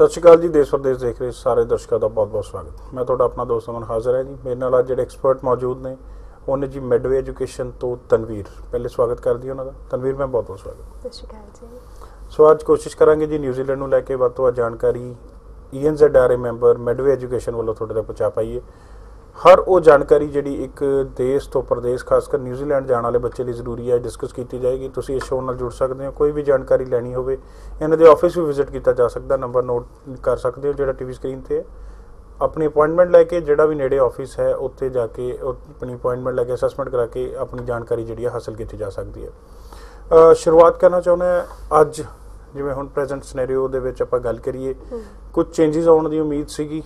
ਸਤਿ ਸ਼੍ਰੀ ਅਕਾਲ ਜੀ ਦੇਸ਼ ਪ੍ਰਦੇਸ਼ ਦੇਖ ਰਹੇ ਸਾਰੇ ਦਰਸ਼ਕਾਂ ਦਾ ਬਹੁਤ-ਬਹੁਤ ਸਵਾਗਤ। ਮੈਂ ਤੁਹਾਡਾ ਆਪਣਾ ਦੋਸਤ ਅਮਨ ਹਾਜ਼ਰ ਹੈ ਜੀ। ਮੇਰੇ ਨਾਲ ਅੱਜ ਜਿਹੜੇ ਐਕਸਪਰਟ ਮੌਜੂਦ ਨੇ ਉਹਨੇ ਜੀ ਮਿਡਵੇ ਐਜੂਕੇਸ਼ਨ ਤੋਂ ਤਨਵੀਰ। ਪਹਿਲੇ ਸਵਾਗਤ ਕਰਦੀ ਹਾਂ ਉਹਨਾਂ ਦਾ। ਤਨਵੀਰ ਮੈਂ ਬਹੁਤ-ਬਹੁਤ ਸਵਾਗਤ। ਸਤਿ ਸ਼੍ਰੀ ਅਕਾਲ ਜੀ। ਸੋ ਅੱਜ ਕੋਸ਼ਿਸ਼ ਕਰਾਂਗੇ ਜੀ ਨਿਊਜ਼ੀਲੈਂਡ ਨੂੰ ਲੈ ਕੇ ਵੱਧ ਤੋਂ ਵੱਧ ਜਾਣਕਾਰੀ ਈਐਨਜ਼ੈਡਆਰਏ ਮੈਂਬਰ ਮਿਡਵੇ ਐਜੂਕੇਸ਼ਨ ਵੱਲੋਂ ਤੁਹਾਡੇ ਤੱਕ ਪਹੁੰਚਾ ਪਾਈਏ। ਹਰ ਉਹ ਜਾਣਕਾਰੀ ਜਿਹੜੀ ਇੱਕ ਦੇਸ਼ ਤੋਂ ਪ੍ਰਦੇਸ਼ ਖਾਸ ਕਰ ਨਿਊਜ਼ੀਲੈਂਡ ਜਾਣ ਵਾਲੇ ਬੱਚੇ ਲਈ ਜ਼ਰੂਰੀ ਹੈ ਡਿਸਕਸ ਕੀਤੀ ਜਾਏਗੀ। ਤੁਸੀਂ ਇਸ ਸ਼ੋਅ ਨਾਲ ਜੁੜ ਸਕਦੇ ਹੋ। ਕੋਈ ਵੀ ਜਾਣਕਾਰੀ ਲੈਣੀ ਹੋਵੇ ਇਹਨਾਂ ਦੇ ਆਫਿਸ ਵੀ ਵਿਜ਼ਿਟ ਕੀਤਾ ਜਾ ਸਕਦਾ। ਨੰਬਰ ਨੋਟ ਕਰ ਸਕਦੇ ਹੋ ਜਿਹੜਾ ਟੀਵੀ ਸਕਰੀਨ ਤੇ ਹੈ। ਆਪਣੀ ਅਪਾਇੰਟਮੈਂਟ ਲੈ ਕੇ ਜਿਹੜਾ ਵੀ ਨੇੜੇ ਆਫਿਸ ਹੈ ਉੱਥੇ ਜਾ ਕੇ ਆਪਣੀ ਅਪਾਇੰਟਮੈਂਟ ਲੈ ਕੇ ਅਸੈਸਮੈਂਟ ਕਰਾ ਕੇ ਆਪਣੀ ਜਾਣਕਾਰੀ ਜਿਹੜੀ ਹੈ ਹਾਸਲ ਕੀਤੀ ਜਾ ਸਕਦੀ ਹੈ। ਸ਼ੁਰੂਆਤ ਕਰਨਾ ਚਾਹੁੰਦਾ ਹਾਂ। ਅੱਜ ਜਿਵੇਂ ਹੁਣ ਪ੍ਰੈਜ਼ੈਂਟ ਸਿਨੈਰੀਓ ਦੇ ਵਿੱਚ ਆਪਾਂ ਗੱਲ ਕਰੀਏ ਕੁਝ ਚੇਂਜਸ ਆਉਣ ਦੀ ਉਮੀਦ ਸੀਗੀ।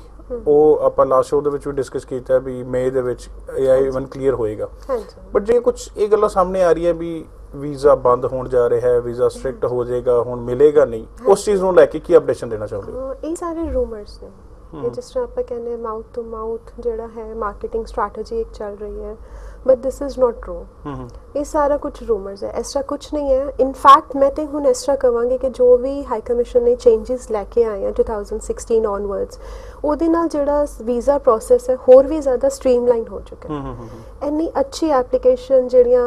ਉਹ ਆਪਾਂ ਲਾਸਟ ਸ਼ੋਅ ਦੇ ਵਿੱਚ ਵੀ ਡਿਸਕਸ ਕੀਤਾ ਵੀ ਮਈ ਦੇ ਵਿੱਚ AI ਇਵਨ ਕਲੀਅਰ ਹੋਏਗਾ। ਹਾਂਜੀ। ਬਟ ਜੇ ਕੁਝ ਇਹ ਗੱਲਾਂ ਸਾਹਮਣੇ ਆ ਰਹੀਆਂ ਵੀ ਵੀਜ਼ਾ ਬੰਦ ਹੋਣ ਜਾ ਰਿਹਾ ਹੈ ਵੀਜ਼ਾ ਸਟ੍ਰਿਕਟ ਹੋ ਜਾਏਗਾ ਹੁਣ ਮਿਲੇਗਾ ਨਹੀਂ ਉਸ ਚੀਜ਼ ਨੂੰ ਲੈ ਕੇ ਕੀ ਅਪਡੇਸ਼ਨ ਦੇਣਾ ਚਾਹੁੰਦੇ ਹੋ ਇਹ ਸਾਰੇ ਰੂਮਰਸ ਨੇ। ਜਿਸ ਤਰ੍ਹਾਂ ਆਪਾਂ ਕਹਿੰਦੇ ਮਾਊਥ ਟੂ ਮਾਊਥ ਜਿਹੜਾ ਹੈ ਮਾਰਕੀਟਿੰਗ ਸਟ੍ਰੈਟਜੀ ਇੱਕ ਚੱਲ ਰਹੀ ਹੈ। But this is not true ਇਹ ਸਾਰਾ ਕੁਝ ਰੂਮਰਸ ਹੈ ਤਰ੍ਹਾਂ ਕੁਝ ਨਹੀਂ ਹੈ ਇਨਫੈਕਟ ਮੈਂ ਤੇ ਹੁਣ ਤਰ੍ਹਾਂ ਕਵਾਂਗੀ ਕਿ ਜੋ ਵੀ ਹਾਈ ਕਮਿਸ਼ਨ ਨੇ ਚੇਂਜਸ ਲੈ ਕੇ ਆਏ ਆ 2016 ਔਨਵਰਡਸ ਉਹਦੇ ਨਾਲ ਜਿਹੜਾ ਵੀਜ਼ਾ ਪ੍ਰੋਸੈਸ ਹੈ ਹੋਰ ਵੀ ਜ਼ਿਆਦਾ ਸਟ੍ਰੀਮਲਾਈਨ ਹੋ ਚੁੱਕਾ ਹੈ ਇੰਨੀ ਅੱਛੀ ਐਪਲੀਕੇਸ਼ਨ ਜਿਹੜੀਆਂ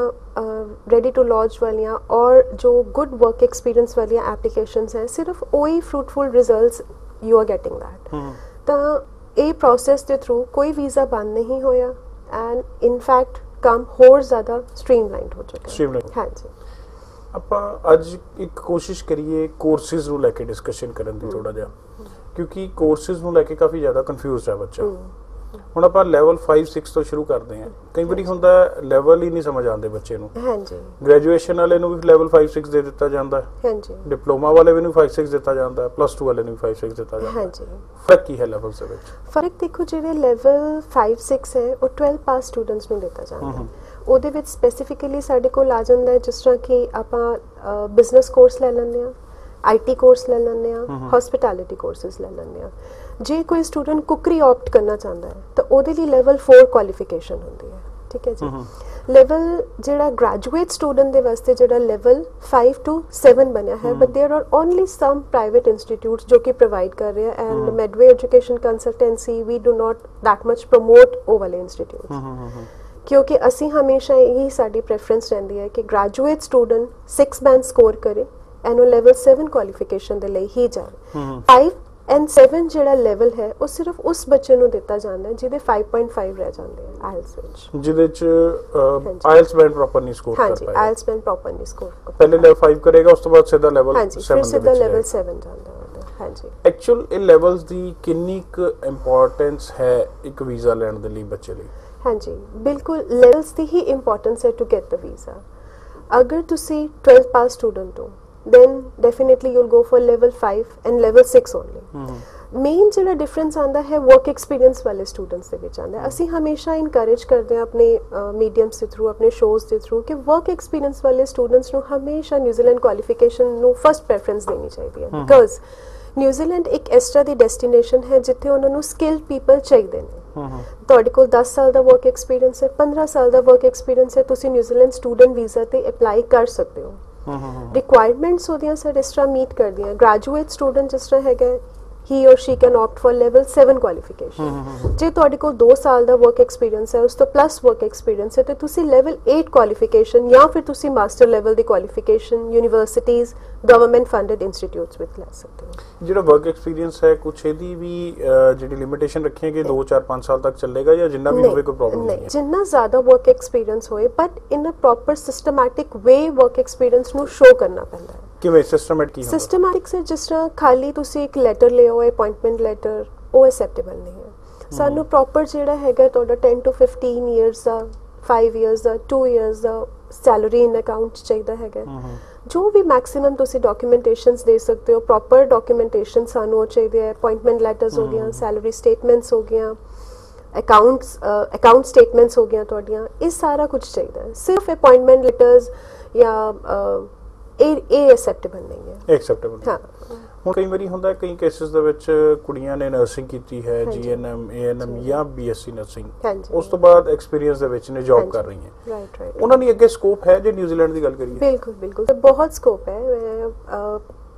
ਰੈਡੀ ਟੂ ਲੌਂਚ ਵਾਲੀਆਂ ਔਰ ਜੋ ਗੁੱਡ ਵਰਕ ਐਕਸਪੀਰੀਅੰਸ ਵਾਲੀਆਂ ਐਪਲੀਕੇਸ਼ਨਸ ਹੈ ਸਿਰਫ ਉਹੀ fruitful results you are getting that ਹੂੰ ਤਾਂ ਇਹ ਪ੍ਰੋਸੈਸ ਦੇ ਥਰੂ ਕੋਈ ਵੀਜ਼ਾ ਬੰਦ ਨਹੀਂ ਹੋਇਆ ਐਂਡ ਇਨ ਫੈਕਟ ਕੰਮ ਹੋਰ ਜ਼ਿਆਦਾ ਸਟ੍ਰੀਮਲਾਈਨਡ ਹੋ ਚੁੱਕਾ ਹੈ Streamlined। ਹਾਂਜੀ। ਆਪਾਂ ਅੱਜ ਇੱਕ ਕੋਸ਼ਿਸ਼ ਕਰੀਏ ਕੋਰਸਿਸ ਨੂੰ ਲੈ ਕੇ ਡਿਸਕਸ਼ਨ ਕਰਨ ਦੀ ਥੋੜਾ ਜਿਹਾ ਕਿਉਂਕਿ ਕੋਰਸਿਸ ਨੂੰ ਲੈ ਕੇ ਕਾਫੀ ਜ਼ਿਆਦਾ ਕਨਫਿਊਜ਼ਡ ਹੈ ਬੱਚਾ। ਹੁਣ ਆਪਾਂ ਲੈਵਲ 5 6 ਤੋਂ ਸ਼ੁਰੂ ਕਰਦੇ ਹਾਂ। ਕਈ ਵਾਰੀ ਹੁੰਦਾ ਲੈਵਲ ਹੀ ਨਹੀਂ ਸਮਝ ਆਉਂਦੇ ਬੱਚੇ ਨੂੰ। ਹਾਂਜੀ। ਗ੍ਰੈਜੂਏਸ਼ਨ ਵਾਲੇ ਨੂੰ ਵੀ ਲੈਵਲ 5 6 ਦੇ ਦਿੱਤਾ ਜਾਂਦਾ। ਹੈ ਹਾਂਜੀ। ਡਿਪਲੋਮਾ ਵਾਲੇ ਵੀ ਨੂੰ 5 6 ਦਿੱਤਾ ਜਾਂਦਾ। ਹੈ ਪਲੱਸ 2 ਵਾਲੇ ਨੂੰ ਵੀ 5 6 ਦਿੱਤਾ ਜਾਂਦਾ। ਹੈ ਹਾਂਜੀ। ਫ਼ਰਕ ਕੀ ਹੈ ਲੈਵਲਸ ਦੇ ਵਿੱਚ? ਫ਼ਰਕ ਦੇਖੋ ਜਿਹੜੇ ਲੈਵਲ 5 6 ਹੈ ਉਹ 12 ਪਾਸ ਸਟੂਡੈਂਟਸ ਨੂੰ ਦਿੱਤਾ ਜਾਂਦਾ ਹੈ। ਉਹਦੇ ਵਿੱਚ ਸਪੈਸੀਫਿਕਲੀ ਸਾਡੇ ਕੋਲ ਆ ਜਾਂਦਾ ਹੈ ਜਿਸ ਤਰ੍ਹਾਂ ਕਿ ਆਪਾਂ ਬਿਜ਼ਨਸ ਕੋਰਸ ਲੈ ਲੈਂਦੇ ਆ ਆਈਟੀ ਕੋਰਸ ਲੈ ਲੈਂਦੇ ਆ ਹਸਪਿਟੈਲਿਟੀ ਕੋਰਸਸ ਲੈ ਲੈਂਦੇ ਆ ਜੇ ਕੋਈ ਸਟੂਡੈਂਟ ਕੁਕਰੀ ਆਪਟ ਕਰਨਾ ਚਾਹੁੰਦਾ ਹੈ ਤਾਂ ਉਹਦੇ ਲਈ ਲੈਵਲ 4 ਕੁਆਲੀਫਿਕੇਸ਼ਨ ਹੁੰਦੀ ਹੈ ਠੀਕ ਹੈ ਜੀ ਲੈਵਲ ਜਿਹੜਾ ਗ੍ਰੈਜੂਏਟ ਸਟੂਡੈਂਟ ਦੇ ਵਾਸਤੇ ਜਿਹੜਾ ਲੈਵਲ 5 to 7 ਬਣਿਆ ਹੈ but there are only some private institutes ਜੋ ਕਿ ਪ੍ਰੋਵਾਈਡ ਕਰ ਰਹੇ ਆ and Medway education consultancy we do not that much promote ਉਹ ਵਾਲੇ ਇੰਸਟੀਟਿਊਟਸ ਕਿਉਂਕਿ ਅਸੀਂ ਹਮੇਸ਼ਾ ਇਹੀ ਸਾਡੀ ਪ੍ਰੈਫਰੈਂਸ ਰਹਿੰਦੀ ਹੈ ਕਿ ਗ੍ਰੈਜੂਏਟ ਸਟੂਡੈਂਟ 6 ਬੈਂਡ ਸਕੋਰ ਕਰੇ ਉਹ ਲੈਵਲ 7 ਕੁਆਲੀਫਿਕੇਸ਼ਨ ਦੇ ਲਈ ਹੀ ਜਾਵੇ 5 ਐਂਡ 7 ਜਿਹੜਾ ਲੈਵਲ ਹੈ ਉਹ ਸਿਰਫ ਉਸ ਬੱਚੇ ਨੂੰ ਦਿੱਤਾ ਜਾਂਦਾ ਜਿਹਦੇ 5.5 ਰਹਿ ਜਾਂਦੇ ਆ ਆਇਲਸ ਵਿੱਚ। ਜਿਹਦੇ ਚ ਹਾਂਜੀ। ਆਇਲਸ ਬੈਂਡ ਪ੍ਰੋਪਰ ਨਹੀਂ ਸਕੋਰ ਕਰ ਹਾਂਜੀ ਪਾਇਆ ਆਇਲਸ ਬੈਂਡ ਪ੍ਰੋਪਰ ਨਹੀਂ ਸਕੋਰ ਪਹਿਲੇ ਲੈਵਲ 5 ਕਰੇਗਾ ਉਸ ਤੋਂ ਬਾਅਦ ਸਿੱਧਾ ਲੈਵਲ 7 ਹਾਂਜੀ ਦੇ ਫਿਰ ਸਿੱਧਾ ਲੈਵਲ ਜਾਏਗਾ। 7 ਜਾਂਦਾ ਹਾਂਜੀ। ਐਕਚੁਅਲ ਇਹ ਲੈਵਲਸ ਦੀ ਕਿੰਨੀ ਕੁ ਇੰਪੋਰਟੈਂਸ ਹੈ ਇੱਕ ਵੀਜ਼ਾ ਲੈਣ ਦੇ ਲਈ ਬੱਚੇ ਲਈ? ਹਾਂਜੀ ਬਿਲਕੁਲ ਲੈਵਲਸ ਦੀ ਹੀ ਇੰਪੋਰਟੈਂਸ ਹੈ ਟੂ ਗੈਟ ਦ ਵੀਜ਼ਾ ਅਗਰ ਤੁਸੀਂ 12th ਪਾਸ ਸਟੂਡੈਂਟ ਹੋ then definitely you'll go for level 5 and level 6 only. Main ਜਿਹੜਾ ਡਿਫਰੈਂਸ ਆਂਦਾ ਹੈ ਵਰਕ ਐਕਸਪੀਰੀਅੰਸ ਵਾਲੇ ਸਟੂਡੈਂਟਸ ਦੇ ਵਿੱਚ ਆਂਦਾ ਅਸੀਂ ਹਮੇਸ਼ਾ ਇਨਕਰੇਜ ਕਰਦੇ ਹਾਂ ਆਪਣੇ ਮੀਡੀਅਮਸ ਦੇ ਥਰੂ ਆਪਣੇ ਸ਼ੋਜ਼ ਦੇ ਥਰੂ ਕਿ ਵਰਕ ਐਕਸਪੀਰੀਅੰਸ ਵਾਲੇ ਸਟੂਡੈਂਟਸ ਨੂੰ ਹਮੇਸ਼ਾ ਨਿਊਜ਼ੀਲੈਂਡ ਕੁਆਲੀਫਿਕੇਸ਼ਨ ਨੂੰ ਫਰਸਟ ਪ੍ਰੈਫਰੈਂਸ ਦੇਣੀ ਚਾਹੀਦੀ ਹੈ ਬਿਕਾਜ਼ ਨਿਊਜ਼ੀਲੈਂਡ ਇੱਕ ਤਰ੍ਹਾਂ ਦੀ ਡੈਸਟੀਨੇਸ਼ਨ ਹੈ ਜਿੱਥੇ ਉਹਨਾਂ ਨੂੰ ਸਕਿਲਡ ਪੀਪਲ ਚਾਹੀਦੇ ਨੇ ਤੁਹਾਡੇ ਕੋਲ 10 ਸਾਲ ਦਾ ਵਰਕ ਐਕਸਪੀਰੀਅੰਸ ਹੈ 15 ਸਾਲ ਦਾ ਵਰਕ ਐਕਸਪੀਰੀਅੰਸ ਹੈ ਤੁਸੀਂ ਨਿਊਜ਼ੀਲੈਂਡ ਸਟੂਡੈਂਟ ਵੀਜ਼ਾ ਤੇ ਅਪਲਾਈ ਕਰ ਸਕਦੇ ਹੋ ਰਿਕੁਆਇਰਮੈਂਟਸ ਉਹਦੀਆਂ ਸਰ ਇਸ ਤਰ੍ਹਾਂ ਮੀਟ ਕਰਦੀਆਂ। ਗ੍ਰੈਜੂਏਟ ਸਟੂਡੈਂਟ ਜਿਸ ਤਰ੍ਹਾਂ ਹੈਗਾ ਹੀ or she can opt for level 7 qualification ਜੇ ਤੁਹਾਡੇ ਕੋਲ 2 ਸਾਲ ਦਾ ਵਰਕ ਐਕਸਪੀਰੀਅੰਸ ਹੈ ਉਸ ਤੋਂ ਪਲੱਸ ਵਰਕ ਐਕਸਪੀਰੀਅੰਸ ਹੈ ਤੇ ਤੁਸੀਂ ਲੈਵਲ 8 ਕੁਆਲੀਫਿਕੇਸ਼ਨ ਜਾਂ ਫਿਰ ਤੁਸੀਂ ਮਾਸਟਰ ਲੈਵਲ ਦੀ ਕੁਆਲੀਫਿਕੇਸ਼ਨ ਯੂਨੀਵਰਸਿਟੀਆਂ ਗਵਰਨਮੈਂਟ ਫੰਡਡ ਇੰਸਟੀਟਿਊਟਸ ਵਿੱਚ ਲੈ ਸਕਦੇ ਹੋ ਜਿਹੜਾ ਵਰਕ ਐਕਸਪੀਰੀਅੰਸ ਹੈ ਕੁਛ ਇਹਦੀ ਵੀ ਜਿਹੜੀ ਲਿਮਿਟੇਸ਼ਨ ਰੱਖੀ ਹੈ ਕਿ 2 4 5 ਸਾਲ ਤੱਕ ਚੱਲੇਗਾ ਜਾਂ ਜਿੰਨਾ ਵੀ ਹੋਵੇ ਕੋਈ ਪ੍ਰੋਬਲਮ ਨਹੀਂ ਹੈ? ਜਿੰਨਾ ਜ਼ਿਆਦਾ ਵਰਕ ਐਕਸਪੀਰੀਅੰਸ ਹੋਏ but in a proper systematic way work experience ਨੂੰ ਸ਼ੋ ਕਰਨਾ ਪੈਂਦਾ ਹੈ। ਕਿਵੇਂ ਸਿਸਟਮੈਟ ਕੀ ਹੁੰਦਾ? ਸਿਸਟਮੈਟਿਕ ਸੇ ਜਿਸ ਤਰ੍ਹਾਂ ਖਾਲੀ ਤੁਸੀਂ ਇੱਕ ਲੈਟਰ ਲਿਓ ਅਪਾਇੰਟਮੈਂਟ ਲੈਟਰ ਉਹ ਐਕਸੈਪਟੇਬਲ ਨਹੀਂ ਹੈ। ਸਾਨੂੰ ਪ੍ਰੋਪਰ ਜਿਹੜਾ ਹੈਗਾ ਤੁਹਾਡਾ 10 ਤੋਂ 15 ਇਅਰਸ ਦਾ 5 ਇਅਰਸ ਦਾ 2 ਇਅਰਸ ਦਾ ਸੈਲਰੀ ਇਨ ਅਕਾਊਂਟ ਚਾਹੀਦਾ ਹੈਗਾ ਜੋ ਵੀ ਮੈਕਸਿਮਮ ਤੁਸੀਂ ਡਾਕੂਮੈਂਟੇਸ਼ਨਸ ਦੇ ਸਕਦੇ ਹੋ ਪ੍ਰੋਪਰ ਡਾਕੂਮੈਂਟੇਸ਼ਨ ਸਾਨੂੰ ਉਹ ਚਾਹੀਦੇ ਹੈ ਅਪਾਇੰਟਮੈਂਟ ਲੈਟਰਸ ਹੋ ਗਿਆ ਸੈਲਰੀ ਸਟੇਟਮੈਂਟਸ ਹੋ ਗਿਆ ਅਕਾਊਂਟਸ ਅਕਾਊਂਟ ਸਟੇਟਮੈਂਟਸ ਹੋ ਗਿਆ ਤੁਹਾਡੀਆਂ ਇਹ ਸਾਰਾ ਕੁਝ ਚਾਹੀਦਾ ਹੈ। ਸਿਰਫ ਅਪਾਇੰਟਮੈਂਟ ਲੈਟਰਸ ਜਾਂ ਇਹ ਇਹ ਐਕਸੈਪਟੇਬਲ ਨਹੀਂ ਹੈ। ਐਕਸੈਪਟੇਬਲ ਹਾਂ। ਹੁਣ ਕਈ ਵਾਰੀ ਹੁੰਦਾ ਹੈ, ਕਈ ਕੇਸਿਸ ਦੇ ਵਿੱਚ ਕੁੜੀਆਂ ਨੇ ਨਰਸਿੰਗ ਕੀਤੀ ਹੈ। ਜੀਐਨਐਮ ਏਐਨਐਮ ਜਾਂ ਬੀਐਸਸੀ ਨਰਸਿੰਗ ਉਸ ਤੋਂ ਬਾਅਦ ਐਕਸਪੀਰੀਅੰਸ ਦੇ ਵਿੱਚ ਨੇ ਜੌਬ ਕਰ ਰਹੀਆਂ। ਰਾਈਟ ਰਾਈਟ ਉਹਨਾਂ ਦੀ ਅੱਗੇ ਸਕੋਪ ਹੈ ਜੇ ਨਿਊਜ਼ੀਲੈਂਡ ਦੀ ਗੱਲ ਕਰੀਏ? ਬਿਲਕੁਲ ਬਿਲਕੁਲ। ਤੇ ਬਹੁਤ ਸਕੋਪ ਹੈ।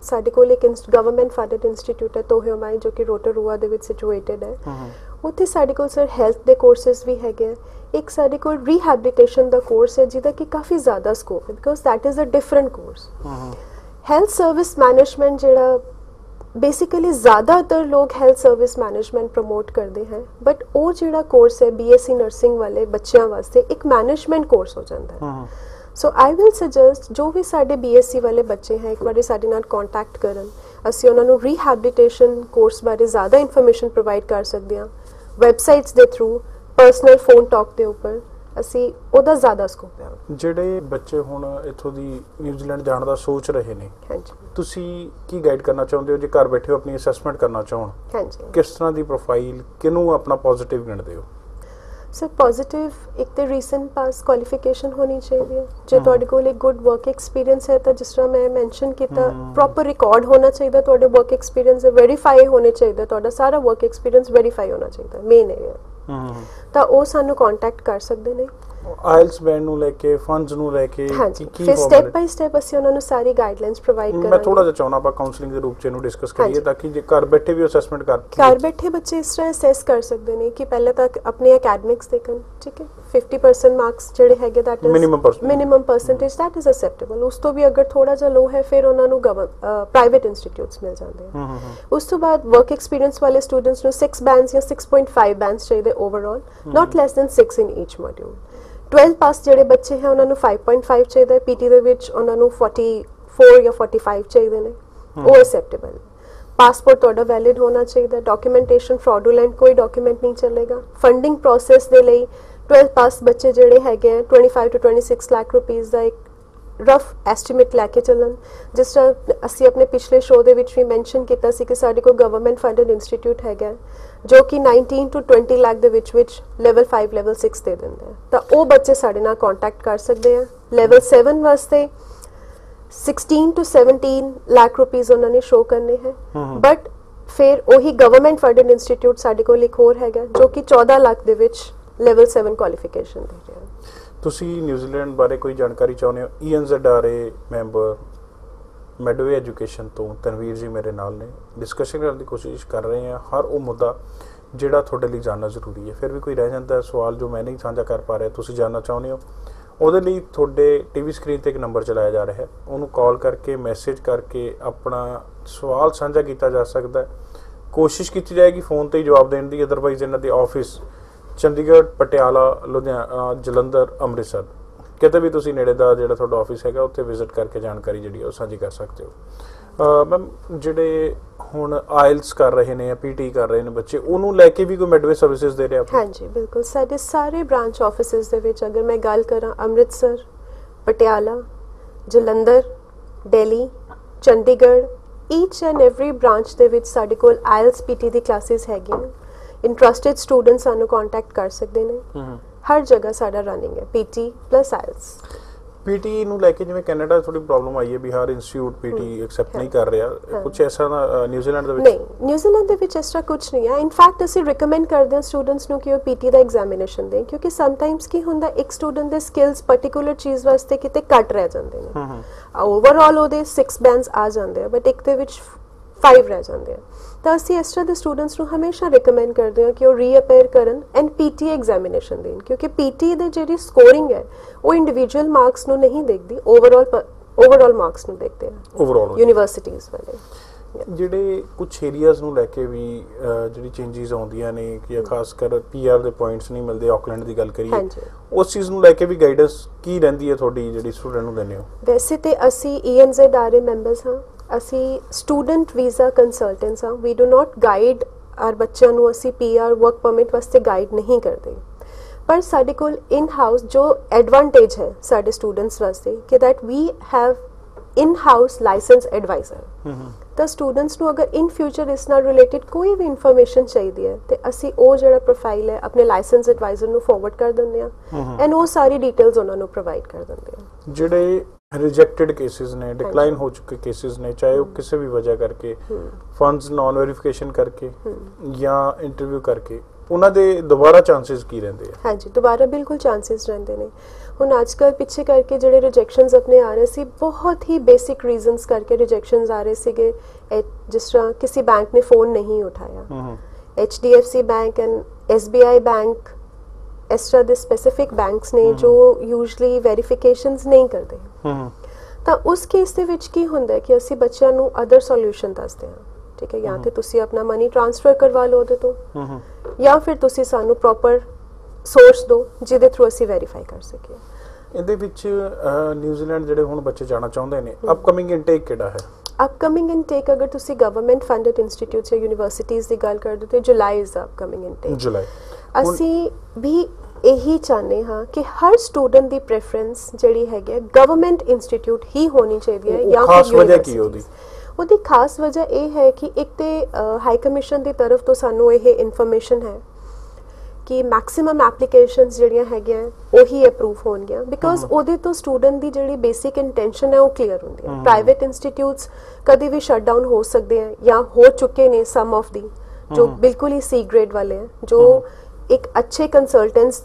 ਸਾਡੇ ਕੋਲ ਇੱਕ ਗਵਰਨਮੈਂਟ ਫੰਡਡ ਇੰਸਟੀਚਿਊਟ ਹੈ ਤੋਹਿਓਮਾਈ ਜੋ ਕਿ ਰੋਟਰੂਆ ਦੇ ਵਿੱਚ ਸਿਚੁਏਟਡ ਹੈ। ਉੱਥੇ ਸਾਡੇ ਕੋਲ ਸਰ ਹੈਲਥ ਦੇ ਕੋਰਸਸ ਵੀ ਹੈਗੇ ਇੱਕ ਸਾਡੇ ਕੋਲ ਰੀਹੈਬਿਲਿਟੇਸ਼ਨ ਦਾ ਕੋਰਸ ਹੈ ਜਿਹਦਾ ਕਿ ਕਾਫੀ ਜ਼ਿਆਦਾ ਸਕੋਪ ਹੈ because that is a different course health service management ਜਿਹੜਾ ਬੇਸਿਕਲੀ ਜ਼ਿਆਦਾਤਰ ਲੋਕ ਹੈਲਥ ਸਰਵਿਸ ਮੈਨੇਜਮੈਂਟ ਪ੍ਰਮੋਟ ਕਰਦੇ ਹਨ ਬਟ ਉਹ ਜਿਹੜਾ ਕੋਰਸ ਹੈ ਬੀਐਸਸੀ ਨਰਸਿੰਗ ਵਾਲੇ ਬੱਚਿਆਂ ਵਾਸਤੇ ਇੱਕ ਮੈਨੇਜਮੈਂਟ ਕੋਰਸ ਹੋ ਜਾਂਦਾ ਹੈ ਸੋ ਆਈ ਵਿਲ ਸੁਜੈਸਟ ਜੋ ਵੀ ਸਾਡੇ ਬੀਐਸਸੀ ਵਾਲੇ ਬੱਚੇ ਹੈ ਇੱਕ ਵਾਰੀ ਸਾਡੇ ਨਾਲ ਕੰਟੈਕਟ ਕਰਨ ਅਸੀਂ ਉਹਨਾਂ ਨੂੰ ਰੀਹੈਬਿਲਿਟੇਸ਼ਨ ਕੋਰਸ ਬਾਰੇ ਜ਼ਿਆਦਾ ਇਨਫੋਰਮੇਸ਼ਨ ਪ੍ਰੋਵਾਈਡ ਕਰ ਸਕਦੇ ਹਾਂ ਵੈਬਸਾਈਟਸ ਦੇ ਥਰੂ ਪਰਸਨਲ ਫੋਨ ਟਾਕ ਦੇ ਉੱਪਰ ਅਸੀਂ ਉਹਦਾ ਜ਼ਿਆਦਾ ਸਕੋਪ ਹੈ। ਜਿਹੜੇ ਬੱਚੇ ਹੁਣ ਇੱਥੋਂ ਦੀ ਨਿਊਜ਼ੀਲੈਂਡ ਜਾਣ ਦਾ ਸੋਚ ਰਹੇ ਨੇ ਹਾਂਜੀ। ਤੁਸੀਂ ਕੀ ਗਾਈਡ ਕਰਨਾ ਚਾਹੁੰਦੇ ਹੋ ਜੇ ਘਰ ਬੈਠੇ ਹੋ ਆਪਣੀ ਅਸੈਸਮੈਂਟ ਕਰਨਾ ਚਾਹਣ? ਹਾਂਜੀ। ਕਿਸ ਤਰ੍ਹਾਂ ਦੀ ਪ੍ਰੋਫਾਈਲ ਕਿਹਨੂੰ ਆਪਣਾ ਪੋਜ਼ਿਟਿਵ ਗਿਣਦੇ ਹੋ? ਸਰ ਪੋਜ਼ਿਟਿਵ ਇੱਕ ਤੇ ਰੀਸੈਂਟ ਪਾਸ ਕੁਆਲੀਫਿਕੇਸ਼ਨ ਹੋਣੀ ਚਾਹੀਦੀ ਹੈ। ਜੇ ਤੁਹਾਡੇ ਕੋਲ ਇੱਕ ਗੁੱਡ ਵਰਕ ਐਕਸਪੀਰੀਅੰਸ ਹੈ ਤਾਂ ਜਿਸ ਤਰ੍ਹਾਂ ਮੈਂ ਮੈਂਸ਼ਨ ਕੀਤਾ ਪ੍ਰੋਪਰ ਰਿਕਾਰਡ ਹੋਣਾ ਚਾਹੀਦਾ ਤੁਹਾਡੇ ਵਰਕ ਐਕਸਪੀਰੀਅੰਸ ਵੈਰੀਫਾਈ ਹੋਣੇ ਚਾਹੀਦਾ ਤੁਹਾਡਾ ਸਾਰਾ ਵਰਕ ਐਕਸਪੀਰੀਅੰਸ ਵੈਰੀਫਾਈ ਹੋਣਾ ਚਾਹੀਦਾ ਮੇਨ ਹੈ ਤਾਂ ਉਹ ਸਾਨੂੰ ਕੰਟੈਕਟ ਕਰ ਸਕਦੇ ਨੇ। ਆਇਲਸ ਬੈਂਡ ਨੂੰ ਲੈ ਕੇ ਫੰਡਸ ਨੂੰ ਲੈ ਕੇ ਕੀ- ਕੀ ਫਿਰ ਸਟੈਪ ਬਾਈ ਸਟੈਪ ਅਸੀਂ ਉਹਨਾਂ ਨੂੰ ਸਾਰੀ ਗਾਈਡਲਾਈਨਸ ਪ੍ਰੋਵਾਈਡ ਮੈਂ ਕਰਾਂਗੇ। ਥੋੜਾ ਜਿਹਾ ਚਾਹੁੰਦਾ ਆਪਾਂ ਕਾਉਂਸਲਿੰਗ ਦੇ ਰੂਪ ਚ ਇਹਨੂੰ ਡਿਸਕਸ ਕਰੀਏ। ਤਾਂ ਕਿ ਜੇ ਘਰ ਬੈਠੇ ਵੀ ਅਸੈਸਮੈਂਟ ਕਰ ਘਰ ਬੈਠੇ ਬੱਚੇ ਇਸ ਤਰ੍ਹਾਂ ਅਸੈਸ ਕਰ ਸਕਦੇ ਨੇ ਕਿ ਪਹਿਲਾਂ ਤਾਂ ਆਪਣੇ ਅਕੈਡਮਿਕਸ ਦੇਖਣ ਠੀਕ ਹੈ? 50% ਮਾਰਕਸ ਜਿਹੜੇ ਹੈਗੇ that is Minimum percentage. minimum percentage that is acceptable ਉਸ ਤੋਂ ਵੀ ਅਗਰ ਥੋੜਾ ਜਿਹਾ ਲੋ ਹੈ ਫਿਰ ਉਹਨਾਂ ਨੂੰ ਪ੍ਰਾਈਵੇਟ ਇੰਸਟੀਚਿਊਟਸ ਮਿਲ ਜਾਂਦੇ ਆ। ਉਸ ਤੋਂ ਬਾਅਦ ਵਰਕ ਐਕਸਪੀਰੀਅੰਸ ਵਾਲੇ ਸਟੂਡੈਂਟਸ ਨੂੰ 6 ਬੈਂਡਸ ਜਾਂ 6.5 ਬੈਂਡਸ ਚਾਹੀਦੇ overall not less than 6 in each module 12 pass ਜਿਹੜੇ ਬੱਚੇ ਹੈ ਉਹਨਾਂ ਨੂੰ 5.5 ਚਾਹੀਦਾ ਹੈ ਪੀਟੀ ਦੇ ਵਿੱਚ ਉਹਨਾਂ ਨੂੰ 44 ਜਾਂ 45 ਚਾਹੀਦੇ ਨੇ ਉਹ ਐਕਸੈਪਟੇਬਲ ਪਾਸਪੋਰਟ ਤੁਹਾਡਾ ਵੈਲਿਡ ਹੋਣਾ ਚਾਹੀਦਾ ਡਾਕੂਮੈਂਟੇਸ਼ਨ ਫਰਾਡੂਲੈਂਟ ਕੋਈ ਡਾਕੂਮੈਂਟ ਨਹੀਂ ਚੱਲੇਗਾ। ਫੰਡਿੰਗ ਪ੍ਰੋਸੈਸ ਦੇ ਲਈ 12 ਪਾਸ ਬੱਚੇ ਜਿਹੜੇ ਹੈਗੇ ਆ 25 ਤੋਂ 26 ਲੱਖ ਰੁਪੀਸ ਦਾ ਇੱਕ ਰਫ ਐਸਟੀਮੇਟ ਲੈ ਕੇ ਚੱਲਣ। ਜਿਸ ਤਰ੍ਹਾਂ ਅਸੀਂ ਆਪਣੇ ਪਿਛਲੇ ਸ਼ੋਅ ਦੇ ਵਿੱਚ ਵੀ ਮੈਂਸ਼ਨ ਕੀਤਾ ਸੀ ਕਿ ਸਾਡੇ ਕੋਲ ਗਵਰਨਮੈਂਟ ਫੰਡਡ ਇੰਸਟੀਚਿਊਟ ਹੈਗਾ ਜੋ ਕਿ 19 ਤੋਂ 20 ਲੱਖ ਦੇ ਵਿੱਚ ਵਿੱਚ ਲੈਵਲ 5 ਲੈਵਲ 6 ਦੇ ਦਿੰਦਾ ਤਾਂ ਉਹ ਬੱਚੇ ਸਾਡੇ ਨਾਲ ਕੰਟੈਕਟ ਕਰ ਸਕਦੇ ਆ। ਲੈਵਲ 7 ਵਾਸਤੇ 16 ਤੋਂ 17 ਲੱਖ ਰੁਪੀਸ ਉਹਨਾਂ ਨੇ ਸ਼ੋ ਕਰਨੇ ਹੈ। ਬਟ ਫਿਰ ਉਹੀ ਗਵਰਨਮੈਂਟ ਫੰਡਡ ਇੰਸਟੀਚਿਊਟ ਸਾਡੇ ਕੋਲ ਇੱਕ ਹੋਰ ਹੈਗਾ ਜੋ ਕਿ 14 ਲੱਖ ਦੇ ਵਿੱਚ ਲੈਵਲ 7 ਕੁਆਲੀਫਿਕੇਸ਼ਨ ਦੇ ਤੁਸੀਂ ਨਿਊਜ਼ੀਲੈਂਡ ਬਾਰੇ ਕੋਈ ਜਾਣਕਾਰੀ ਚਾਹੁੰਦੇ ਹੋ? ਈਐਨਜ਼ੈਡਆਰਏ ਮੈਂਬਰ ਮੈਡਵੇ ਐਜੂਕੇਸ਼ਨ ਤੋਂ ਤਨਵੀਰ ਜੀ ਮੇਰੇ ਨਾਲ ਨੇ। ਡਿਸਕਸ਼ਨ ਕਰਨ ਦੀ ਕੋਸ਼ਿਸ਼ ਕਰ ਰਹੇ ਹਾਂ। ਹਰ ਉਹ ਮੁੱਦਾ ਜਿਹੜਾ ਤੁਹਾਡੇ ਲਈ ਜਾਣਨਾ ਜ਼ਰੂਰੀ ਹੈ। ਫਿਰ ਵੀ ਕੋਈ ਰਹਿ ਜਾਂਦਾ ਸਵਾਲ ਜੋ ਮੈਂ ਨਹੀਂ ਸਾਂਝਾ ਕਰ ਪਾ ਰਿਹਾ, ਤੁਸੀਂ ਜਾਣਨਾ ਚਾਹੁੰਦੇ ਹੋ। ਉਹਦੇ ਲਈ ਤੁਹਾਡੇ ਟੀਵੀ ਸਕਰੀਨ ਤੇ ਇੱਕ ਨੰਬਰ ਚਲਾਇਆ ਜਾ ਰਿਹਾ ਹੈ। ਉਹਨੂੰ ਕਾਲ ਕਰਕੇ ਮੈਸੇਜ ਕਰਕੇ ਆਪਣਾ ਸਵਾਲ ਸਾਂਝਾ ਕੀਤਾ ਜਾ ਸਕਦਾ ਹੈ। ਕੋਸ਼ਿਸ਼ ਕੀਤੀ ਜਾਏਗੀ ਫੋਨ ਤੇ ਹੀ ਜਵਾਬ ਦੇਣ ਦੀ। ਅਦਰਵਾਈਜ਼ ਇਹਨਾਂ ਦੇ ਆਫਿਸ ਚੰਡੀਗੜ੍ਹ, ਪਟਿਆਲਾ ਲੁਧਿਆਣਾ ਜਲੰਧਰ, ਅੰਮ੍ਰਿਤਸਰ। ਕਿਤੇ ਵੀ ਤੁਸੀਂ ਨੇੜੇ ਦਾ ਜਿਹੜਾ ਤੁਹਾਡਾ ਆਫਿਸ ਹੈਗਾ, ਉੱਥੇ ਵਿਜ਼ਿਟ ਕਰਕੇ ਜਾਣਕਾਰੀ ਜਿਹੜੀ ਉਹ ਸਾਂਝੀ ਕਰ ਸਕਦੇ ਹੋ। ਮੈਮ ਜਿਹੜੇ ਹੁਣ ਆਇਲਸ ਕਰ ਰਹੇ ਨੇ ਜਾਂ ਪੀਟੀ ਕਰ ਰਹੇ ਨੇ ਬੱਚੇ, ਉਹਨੂੰ ਲੈ ਕੇ ਵੀ ਕੋਈ ਮੈਡਵੇ ਸਰਵਿਸਿਜ਼ ਦੇ ਰਿਹਾ ਆਪਾਂ ਹਾਂਜੀ, ਬਿਲਕੁਲ। ਸਾਡੇ ਸਾਰੇ ਬ੍ਰਾਂਚ ਆਫਿਸਿਸ ਦੇ ਵਿੱਚ ਅਗਰ ਮੈਂ ਗੱਲ ਕਰਾਂ, Amritsar, Patiala, Jalandhar, Delhi, Chandigarh each and every branch ਦੇ ਵਿੱਚ ਸਾਡੇ ਕੋਲ ਆਇਲਸ ਪੀਟੀ ਦੀ ਕਲਾਸਿਸ ਹੈਗੀਆਂ। ਇੰਟਰਸਟਿਡ ਸਟੂਡੈਂਟ ਸਾਨੂੰ ਕੰਟੈਕਟ ਕਰ ਸਕਦੇ ਨੇ। ਹਰ ਜਗ੍ਹਾ ਸਾਡਾ ਰਨਿੰਗ ਹੈ ਪੀਟੀ ਪਲੱਸ ਆਇਲਸ ਪੀਟੀ ਨੂੰ ਲੈ ਕੇ ਜਿਵੇਂ ਕੈਨੇਡਾ ਥੋੜੀ ਪ੍ਰੋਬਲਮ ਆਈ ਹੈ ਬਿਹਾਰ ਇੰਸਟੀਚਿਊਟ ਪੀਟੀ ਐਕਸੈਪਟ ਨਹੀਂ ਕਰ ਰਿਹਾ। ਕੁਝ ਐਸਾ ਨਾ ਨਿਊਜ਼ੀਲੈਂਡ ਦੇ ਵਿੱਚ? ਨਹੀਂ ਨਿਊਜ਼ੀਲੈਂਡ ਦੇ ਵਿੱਚ ਤਰ੍ਹਾਂ ਕੁਝ ਨਹੀਂ ਹੈ। ਇਨਫੈਕਟ ਅਸੀਂ ਰეკਮੈਂਡ ਕਰਦੇ ਹਾਂ ਸਟੂਡੈਂਟਸ ਨੂੰ ਕਿ ਉਹ ਪੀਟੀ ਦਾ ਐਗਜ਼ਾਮੀਨੇਸ਼ਨ ਦੇਣ ਕਿਉਂਕਿ ਸਮਟਾਈਮਸ ਕੀ ਹੁੰਦਾ ਇੱਕ ਸਟੂਡੈਂਟ ਦੇ ਸਕਿੱਲਸ ਪਾਰਟਿਕੂਲਰ ਚੀਜ਼ ਵਾਸਤੇ ਕਿਤੇ ਘੱਟ ਰਹਿ ਜਾਂਦੇ ਨੇ। ਹੂੰ ਹੂੰ ਓਵਰਆਲ ਉਹਦੇ 6 ਬੈਂਡਸ ਆ ਜਾਂਦੇ ਆ ਬਟ ਇੱਕ ਦੇ ਵਿੱਚ 5 ਰਹਿ ਜਾਂਦੇ ਆ। ਤਾਂ ਅਸੀਂ ਇਸ ਤਰ੍ਹਾਂ ਦੇ ਸਟੂਡੈਂਟਸ ਨੂੰ ਹਮੇਸ਼ਾ ਰეკਮੈਂਡ ਕਰਦੇ ਹਾਂ ਕਿ ਉਹ ਰੀਅਪੀਅਰ ਕਰਨ ਐਂਡ ਪੀਟੀ ਐਗਜ਼ਾਮੀਨੇਸ਼ਨ ਦੇਣ ਕਿਉਂਕਿ ਪੀਟੀ ਦੇ ਜਿਹੜੀ ਸਕੋਰਿੰਗ ਹੈ ਉਹ ਇੰਡੀਵਿਜੂਅਲ ਮਾਰਕਸ ਨੂੰ ਨਹੀਂ ਦੇਖਦੀ ਓਵਰਆਲ ਓਵਰਆਲ ਮਾਰਕਸ ਨੂੰ ਦੇਖਦੇ ਆ। ਓਵਰਆਲ ਯੂਨੀਵਰਸਿਟੀਜ਼ ਵਾਲੇ। ਜਿਹੜੇ ਕੁਝ ਏਰੀਆਜ਼ ਨੂੰ ਲੈ ਕੇ ਵੀ ਜਿਹੜੀ ਚੇਂਜਸ ਆਉਂਦੀਆਂ ਨੇ ਕਿ ਖਾਸ ਕਰ ਪੀਆਰ ਦੇ ਪੁਆਇੰਟਸ ਨਹੀਂ ਮਿਲਦੇ ਆਕਲੈਂਡ ਦੀ ਗੱਲ ਕਰੀਏ। ਉਸ ਚੀਜ਼ ਨੂੰ ਲੈ ਕੇ ਵੀ ਗਾਈਡੈਂਸ ਕੀ ਰਹਿੰਦੀ ਹੈ ਤੁਹਾਡੀ ਜਿਹੜੀ ਸਟੂਡੈਂਟ ਨੂੰ ਦਿੰਦੇ ਹੋ? ਵੈਸੇ ਤੇ ਅਸੀਂ E ENZRA ਮੈਂਬਰਸ ਹਾਂ। ਅਸੀਂ ਸਟੂਡੈਂਟ ਵੀਜ਼ਾ ਕੰਸਲਟੈਂਟਸ ਹਾਂ। We do not guide or ਬੱਚਿਆਂ ਨੂੰ ਅਸੀਂ ਪੀਆਰ ਵਰਕ ਪਰਮਿਟ ਵਾਸਤੇ ਗਾਈਡ ਨਹੀਂ ਕਰਦੇ। ਪਰ ਸਾਡੇ ਕੋਲ ਇਨ ਹਾਊਸ ਜੋ ਐਡਵਾਂਟੇਜ ਹੈ ਸਾਡੇ ਸਟੂਡੈਂਟਸ ਵਾਸਤੇ ਕਿ that we have in house licence adviser ਤਾਂ ਸਟੂਡੈਂਟਸ ਨੂੰ ਅਗਰ ਇਨ ਫਿਊਚਰ ਇਸ ਨਾਲ ਰਿਲੇਟਡ ਕੋਈ ਵੀ ਇਨਫੋਰਮੇਸ਼ਨ ਚਾਹੀਦੀ ਹੈ ਤੇ ਅਸੀਂ ਉਹ ਜਿਹੜਾ ਪ੍ਰੋਫਾਈਲ ਹੈ ਆਪਣੇ ਲਾਇਸੈਂਸ ਐਡਵਾਈਜ਼ਰ ਨੂੰ ਫਾਰਵਰਡ ਕਰ ਦਿੰਦੇ ਆ ਐਂਡ ਉਹ ਸਾਰੀ ਡਿਟੇਲਸ ਉਹਨਾਂ ਨੂੰ ਪ੍ਰੋਵਾਈਡ ਕਰ ਦਿੰਦੇ ਆ ਜਿਹੜੇ ਰਿਜੈਕਟਡ ਕੇਸਿਸ ਨੇ ਡਿਕਲਾਈਨ ਹੋ ਚੁੱਕੇ ਕੇਸਿਸ ਨੇ ਚਾਹੇ ਉਹ ਕਿਸੇ ਵੀ ਵਜ੍ਹਾ ਕਰਕੇ ਫੰਡਸ ਨਾਨ ਵੈਰੀਫਿਕੇਸ਼ਨ ਕਰਕੇ ਜਾਂ ਇੰਟਰਵਿਊ ਕਰਕੇ ਉਹਨਾਂ ਦੇ ਦੁਬਾਰਾ ਚਾਂਸਸ ਕੀ ਰਹਿੰਦੇ ਆ? ਹਾਂਜੀ ਦੁਬਾਰਾ ਬਿਲਕੁਲ ਚਾਂਸਸ ਰਹਿੰਦੇ ਨੇ। ਹੁਣ ਅੱਜਕੱਲ ਪਿੱਛੇ ਕਰਕੇ ਜਿਹੜੇ ਰਿਜੈਕਸ਼ਨਸ ਆਪਣੇ ਆ ਰਹੇ ਸੀ ਬਹੁਤ ਹੀ ਬੇਸਿਕ ਰੀਜ਼ਨਸ ਕਰਕੇ ਰਿਜੈਕਸ਼ਨਸ ਆ ਰਹੇ ਸੀਗੇ। ਜਿਸ ਤਰ੍ਹਾਂ ਕਿਸੇ ਬੈਂਕ ਨੇ ਫੋਨ ਨਹੀਂ ਉਠਾਇਆ। HDFC bank and SBI bank ਇਸ ਤਰ੍ਹਾਂ ਦੇ ਸਪੈਸਿਫਿਕ ਬੈਂਕਸ ਨੇ ਜੋ ਯੂਜੂਲੀ ਵੈਰੀਫਿਕੇਸ਼ਨਸ ਨਹੀਂ ਕਰਦੇ। ਹੂੰ ਤਾਂ ਉਸ ਕੇਸ ਦੇ ਵਿੱਚ ਕੀ ਹੁੰਦਾ ਹੈ ਕਿ ਅਸੀਂ ਬੱਚਿਆਂ ਨੂੰ ਅਦਰ ਸੋਲੂਸ਼ਨ ਦੱਸਦੇ ਹਾਂ। ਠੀਕ ਹੈ ਜਾਂ ਤੇ ਤੁਸੀਂ ਆਪਣਾ ਮਨੀ ਟ੍ਰਾਂਸਫਰ ਕਰਵਾ ਲਓ ਉਹਦੇ ਤੋਂ ਹੂੰ ਜਾਂ ਫਿਰ ਤੁਸੀਂ ਸਾਨੂੰ ਪ੍ਰੋਪਰ ਸੋਰਸ ਦਿਓ ਜਿਹਦੇ ਥਰੂ ਅਸੀਂ ਵੈਰੀਫਾਈ ਕਰ ਸਕੀਏ। ਇਹਦੇ ਵਿੱਚ ਨਿਊਜ਼ੀਲੈਂਡ ਜਿਹੜੇ ਹੁਣ ਬੱਚੇ ਜਾਣਾ ਚਾਹੁੰਦੇ ਨੇ ਅਪਕਮਿੰਗ ਇਨਟੇਕ ਕਿਹੜਾ ਹੈ? ਅਪਕਮਿੰਗ ਇਨਟੇਕ ਅਗਰ ਤੁਸੀਂ ਗਵਰਨਮੈਂਟ ਫੰਡਡ ਇੰਸਟੀਟਿਊਟਸ ਜਾਂ ਯੂਨੀਵਰਸਿਟੀਜ਼ ਦੀ ਗੱਲ ਕਰਦੇ ਹੋ ਤੇ July is upcoming intake July ਅਸੀਂ ਵੀ ਇਹੀ ਚਾਹੁੰਦੇ ਹਾਂ ਕਿ ਹਰ ਸਟੂਡੈਂਟ ਦੀ ਪ੍ਰੈਫਰੈਂਸ ਜਿਹੜੀ ਹੈਗੀ ਹੈ ਗਵਰਨਮੈਂਟ ਇੰਸਟੀਚਿਊਟ ਹੀ ਹੋਣੀ ਚਾਹੀਦੀ ਹੈ ਜਾਂ ਖਾਸ ਫਿਰ ਵਜ੍ਹਾ ਕੀ। ਉਹਦੀ? ਉਹਦੀ ਖਾਸ ਵਜ੍ਹਾ ਇਹ ਹੈ ਕਿ ਇੱਕ ਤੇ ਹਾਈ ਕਮਿਸ਼ਨ ਦੀ ਤਰਫ ਤੋਂ ਸਾਨੂੰ ਇਹ ਇਨਫੋਰਮੇਸ਼ਨ ਹੈ ਕਿ ਮੈਕਸਿਮਮ ਐਪਲੀਕੇਸ਼ਨਸ ਜਿਹੜੀਆਂ ਹੈਗੀਆਂ ਉਹੀ ਅਪਰੂਵ ਹੋਣਗੀਆਂ ਬਿਕੋਜ਼ ਉਹਦੇ ਤੋਂ ਸਟੂਡੈਂਟ ਦੀ ਜਿਹੜੀ ਬੇਸਿਕ ਇੰਟੈਂਸ਼ਨ ਹੈ ਉਹ ਕਲੀਅਰ ਹੁੰਦੀ ਹੈ। ਪ੍ਰਾਈਵੇਟ ਇੰਸਟੀਚਿਊਟਸ ਕਦੇ ਵੀ ਸ਼ਟ ਡਾਊਨ ਹੋ ਸਕਦੇ ਆ ਜਾਂ ਹੋ ਚੁੱਕੇ ਨੇ ਸਮ ਆਫ ਦੀ ਜੋ ਬਿਲਕੁਲ ਹੀ ਸੀ ਗ੍ਰੇਡ ਵਾਲੇ ਹੈ ਜੋ ਇੱਕ ਅੱਛੇ ਕੰਸਲਟੈਂਟਸ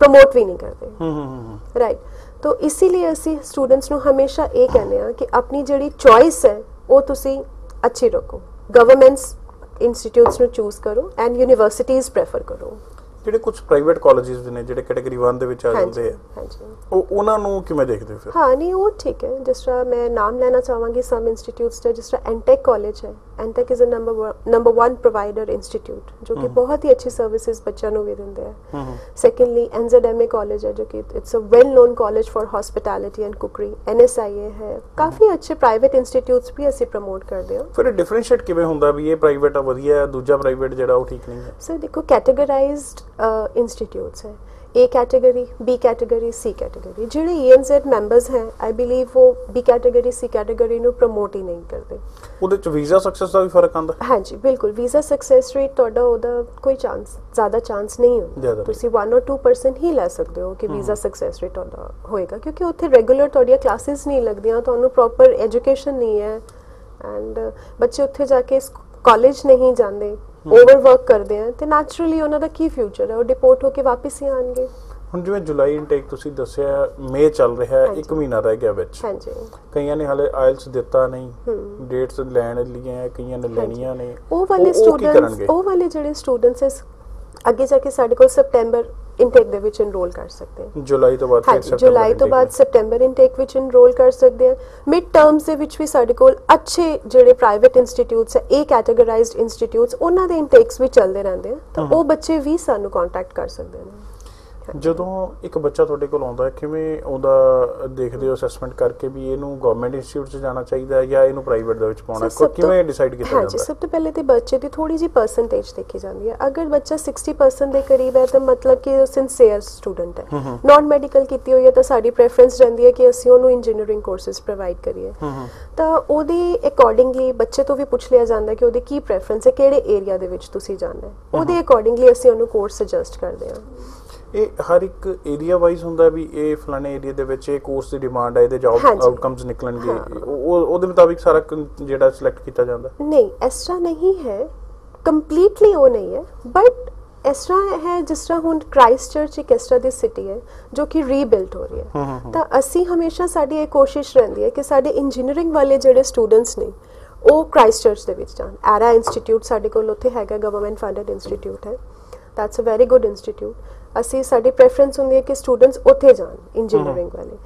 ਪ੍ਰਮੋਟ ਵੀ ਨਹੀਂ ਕਰਦੇ ਹੂੰ ਹੂੰ ਰਾਈਟ ਤੋ ਇਸੀलिए ਅਸੀਂ ਸਟੂਡੈਂਟਸ ਨੂੰ ਹਮੇਸ਼ਾ ਇਹ ਕਹਿੰਦੇ ਆ ਕਿ ਆਪਣੀ ਜਿਹੜੀ ਚੋਇਸ ਹੈ ਉਹ ਤੁਸੀਂ ਅੱਛੀ ਰੱਖੋ ਗਵਰਨਮੈਂਟਸ ਇੰਸਟੀਚਿਊਟਸ ਨੂੰ ਚੂਜ਼ ਕਰੋ ਐਂਡ ਯੂਨੀਵਰਸਿਟੀਜ਼ ਪ੍ਰੈਫਰ ਕਰੋ ਜਿਹੜੇ ਕੁਝ ਪ੍ਰਾਈਵੇਟ ਕਾਲਜਸ ਨੇ ਜਿਹੜੇ ਕੈਟਾਗਰੀ 1 ਦੇ ਵਿੱਚ ਆ ਜਾਂਦੇ ਆ ਹਾਂਜੀ। ਉਹ ਉਹਨਾਂ ਨੂੰ ਕਿਵੇਂ ਦੇਖਦੇ ਹੋ ਫਿਰ? ਹਾਂ ਨਹੀਂ ਉਹ ਠੀਕ ਹੈ। ਜਿਸ ਤਰ੍ਹਾਂ ਮੈਂ ਨਾਮ ਲੈਣਾ ਚਾਹਾਂਗੀ ਸਮ ਇੰਸਟੀਚਿਊਟਸ ਦਾ ਜਿਸ ਤਰ੍ਹਾਂ ਐਨਟੈਕ ਕਾਲਜ ਹੈ। NTEC is a number number 1 provider institute ਜੋ ਕਿ ਬਹੁਤ ਹੀ ਅੱਛੀ ਸਰਵਿਸਿਜ਼ ਬੱਚਿਆਂ ਨੂੰ ਵੀ ਦਿੰਦੇ ਆ। ਸੈਕੰਡਲੀ ਐਨਜ਼ੈਡਐਮਏ ਕਾਲਜ ਹੈ ਜੋ ਕਿ it's a well known college for hospitality and cookery NSIA ਹੈ। ਕਾਫੀ ਅੱਛੇ ਪ੍ਰਾਈਵੇਟ ਇੰਸਟੀਚਿਊਟਸ ਵੀ ਅਸੀਂ ਪ੍ਰਮੋਟ ਕਰਦੇ ਹਾਂ। ਫਿਰ ਡਿਫਰੈਂਸ਼ੀਏਟ ਕਿਵੇਂ ਹੁੰਦਾ ਵੀ ਇਹ ਪ੍ਰਾਈਵੇਟ ਆ ਵਧੀਆ ਹੈ ਦੂਜਾ ਪ੍ਰਾਈਵੇਟ ਜਿਹੜਾ ਉਹ ਠੀਕ ਨਹੀਂ ਹੈ? ਸਰ ਦੇਖੋ ਕੈਟਾਗਰਾਈਜ਼ਡ ਇੰਸਟੀਚਿਊਟਸ ਹੈ A category B category C category ਜਿਹੜੇ ENZ ਮੈਂਬਰਸ ਹੈ ਆਈ ਬਲੀਵ ਉਹ B ਕੈਟਾਗਰੀ C ਕੈਟਾਗਰੀ ਨੂੰ ਪ੍ਰਮੋਟ ਹੀ ਨਹੀਂ ਕਰਦੇ ਉਹਦੇ ਚ ਵੀਜ਼ਾ ਸਕਸੈਸ ਦਾ ਵੀ ਫਰਕ ਆਂਦਾ ਹਾਂਜੀ ਬਿਲਕੁਲ ਵੀਜ਼ਾ ਸਕਸੈਸ ਰੇਟ ਤੁਹਾਡਾ ਉਹਦਾ ਕੋਈ ਚਾਂਸ ਜ਼ਿਆਦਾ ਚਾਂਸ ਨਹੀਂ ਜ਼ਿਆਦਾ ਹੁੰਦਾ ਨਹੀਂ। ਤੁਸੀਂ 1 ਔਰ 2% ਹੀ ਲੈ ਸਕਦੇ ਹੋ ਕਿ ਵੀਜ਼ਾ ਸਕਸੈਸ ਰੇਟ ਤੁਹਾਡਾ ਹੋਏਗਾ ਕਿਉਂਕਿ ਉੱਥੇ ਰੈਗੂਲਰ ਤੁਹਾਡੀਆਂ ਕਲਾਸਿਸ ਨਹੀਂ ਲੱਗਦੀਆਂ ਤੁਹਾਨੂੰ ਪ੍ਰੋਪਰ ਐਜੂਕੇਸ਼ਨ ਨਹੀਂ ਹੈ ਐਂਡ ਬੱਚੇ ਉੱਥੇ ਜਾ ਕੇ ਕਾਲਜ ਨਹੀਂ ਜਾਂਦੇ ਓਵਰਵਰਕ ਕਰਦੇ ਆ ਤੇ ਨੈਚੁਰਲੀ ਉਹਨਾਂ ਦਾ ਕੀ ਫਿਊਚਰ ਹੈ? ਉਹ ਡਿਪੋਰਟ ਹੋ ਕੇ ਵਾਪਸ ਹੀ ਆਣਗੇ ਹੁਣ ਜਿਵੇਂ ਜੁਲਾਈ ਇਨਟੇਕ ਤੁਸੀਂ ਦੱਸਿਆ ਮਈ ਚੱਲ ਰਿਹਾ ਹੈ ਹਾਂਜੀ। ਇੱਕ ਮਹੀਨਾ ਰਹਿ ਗਿਆ ਵਿੱਚ। ਹਾਂਜੀ। ਕਈਆਂ ਨੇ ਹਲੇ ਆਇਲਸ ਦਿੱਤਾ ਨਹੀਂ। ਡੇਟਸ ਲੈਣ ਲਈਆਂ ਕਈਆਂ ਨੇ ਲੈਣੀਆਂ ਨੇ। ਉਹ ਵਾਲੇ ਸਟੂਡੈਂਟਸ? ਉਹ ਵਾਲੇ ਜਿਹੜੇ ਸਟੂਡੈਂਟਸ ਅੱਗੇ ਜਾ ਕੇ ਸਾਡੇ ਕੋਲ ਸਪਟੈਂਬਰ ਇਨਟੇਕ ਦੇ ਵਿੱਚ ਐਨਰੋਲ ਕਰ ਸਕਦੇ ਆ ਜੁਲਾਈ ਤੋਂ ਬਾਅਦ ਫਿਰ September ਜੁਲਾਈ ਤੋਂ ਬਾਅਦ। ਸਪਟੈਂਬਰ ਇਨਟੇਕ ਵਿੱਚ ਐਨਰੋਲ ਕਰ ਸਕਦੇ ਆ ਮਿਡ ਟਰਮਸ ਦੇ ਵਿੱਚ ਵੀ ਸਾਡੇ ਕੋਲ ਅੱਛੇ ਜਿਹੜੇ ਪ੍ਰਾਈਵੇਟ ਇੰਸਟੀਚਿਊਟਸ ਹੈ ਇਹ ਕੈਟਾਗਰਾਈਜ਼ਡ ਇੰਸਟੀਚਿਊਟਸ ਉਹਨਾਂ ਦੇ ਇਨਟੇਕਸ ਵੀ ਚੱਲਦੇ ਰਹਿੰਦੇ ਆ। ਤਾਂ ਉਹ ਬੱਚੇ ਵੀ ਸਾਨੂੰ ਕੰਟੈਕਟ ਕਰ ਸਕਦੇ ਨੇ। ਜਦੋਂ ਇੱਕ ਬੱਚਾ ਤੁਹਾਡੇ ਕੋਲ ਆਉਂਦਾ ਹੈ ਕਿਵੇਂ ਉਹਦਾ ਦੇਖਦੇ ਹੋ ਅਸੈਸਮੈਂਟ ਕਰਕੇ ਵੀ ਇਹਨੂੰ ਗਵਰਨਮੈਂਟ ਇੰਸਟੀਚਿਊਟ 'ਚ ਜਾਣਾ ਚਾਹੀਦਾ ਹੈ ਜਾਂ ਇਹਨੂੰ ਪ੍ਰਾਈਵੇਟ ਦੇ ਵਿੱਚ ਪਾਉਣਾ ਤੋਂ- ਕਿਵੇਂ ਡਿਸਾਈਡ ਕੀਤਾ ਹਾਂਜੀ ਜਾਂਦਾ ਸਭ ਤੋਂ ਪਹਿਲੇ ਤੇ ਬੱਚੇ ਦੀ ਥੋੜੀ ਜੀ ਪਰਸੈਂਟੇਜ ਦੇਖੀ ਜਾਂਦੀ ਹੈ। ਅਗਰ ਬੱਚਾ 60% ਦੇ ਕਰੀਬ ਹੈ ਤਾਂ ਮਤਲਬ ਕਿ ਉਹ ਸਿੰਸੀਅਰ ਸਟੂਡੈਂਟ ਹੈ। ਨਾਨ ਮੈਡੀਕਲ ਕੀਤੀ ਹੋਈ ਹੈ ਤਾਂ ਸਾਡੀ ਪ੍ਰੈਫਰੈਂਸ ਰਹਿੰਦੀ ਹੈ ਕਿ ਅਸੀਂ ਉਹਨੂੰ ਇੰਜੀਨੀਅਰਿੰਗ ਕੋਰਸਸ ਪ੍ਰੋਵਾਈਡ ਕਰੀਏ। ਹੂੰ ਹੂੰ। ਤਾਂ ਉਹਦੀ ਅਕੋਰਡਿੰਗਲੀ ਬੱਚੇ ਤੋਂ ਵੀ ਪੁੱਛ ਲਿਆ ਜਾਂਦਾ ਕਿ ਉਹਦੀ ਕੀ ਪ੍ਰੈਫਰੈਂਸ ਹੈ ਕਿਹੜੇ ਏਰੀਆ ਦੇ ਵਿੱਚ ਤੁਸੀਂ ਜਾਣਾ ਹੈ। ਉਹਦੇ ਅਕੋਰਡਿੰਗਲੀ ਅਸੀਂ ਉਹਨੂੰ ਕੋਰਸ ਸੁਜੈਸਟ ਕਰਦੇ ਹਾਂ। ਇਹ ਹਰ ਇੱਕ ਏਰੀਆ ਵਾਈਜ਼ ਹੁੰਦਾ ਵੀ ਇਹ ਫਲਾਣੇ ਏਰੀਆ ਦੇ ਵਿੱਚ ਇਹ ਕੋਰਸ ਦੀ ਡਿਮਾਂਡ ਹੈ ਇਹਦੇ ਜੌਬ। ਆਊਟਕਮਸ ਨਿਕਲਣਗੇ। ਉਹ ਉਹ- ਉਹਦੇ ਮੁਤਾਬਿਕ ਸਾਰਾ ਜਿਹੜਾ ਸਿਲੈਕਟ ਕੀਤਾ ਜਾਂਦਾ। ਨਹੀਂ ਇਸ ਤਰ੍ਹਾਂ ਨਹੀਂ ਹੈ। ਕੰਪਲੀਟਲੀ ਉਹ ਨਹੀਂ ਹੈ। ਬਟ ਇਸ ਤਰ੍ਹਾਂ ਹੈ ਜਿਸ ਤਰ੍ਹਾਂ ਹੁਣ ਕ੍ਰਾਈਸਟ ਚਰਚ ਇੱਕ ਇਸ ਤਰ੍ਹਾਂ ਦੀ ਸਿਟੀ ਹੈ ਜੋ ਕਿ ਰੀਬਿਲਟ ਹੋ ਰਹੀ ਹੂੰ। ਤਾਂ ਅਸੀਂ ਹਮੇਸ਼ਾ ਸਾਡੀ ਇਹ ਕੋਸ਼ਿਸ਼ ਰਹਿੰਦੀ ਹੈ ਕਿ ਸਾਡੇ ਇੰਜੀਨੀਅਰਿੰਗ ਵਾਲੇ ਜਿਹੜੇ ਸਟੂਡੈਂਟਸ ਨੇ ਉਹ ਕ੍ਰਾਈਸਟ ਚਰਚ ਦੇ ਵਿੱਚ ਜਾਣ। ਐਰਾ ਇੰਸਟੀਚਿਊਟ ਸਾਡੇ ਕੋਲ ਉੱਥੇ ਹੈਗਾ ਗਵਰਨਮੈਂਟ ਫੰਡਡ ਇੰਸਟੀਚਿਊਟ ਹੈ। That's a very good institute ਅਸੀਂ ਸਾਡੀ ਪ੍ਰੈਫਰੈਂਸ ਹੁੰਦੀ ਹੈ ਕਿ ਸਟੂਡੈਂਟਸ ਉੱਥੇ ਜਾਣ ਇੰਜੀਨੀਅਰਿੰਗ ਵਾਲੇ।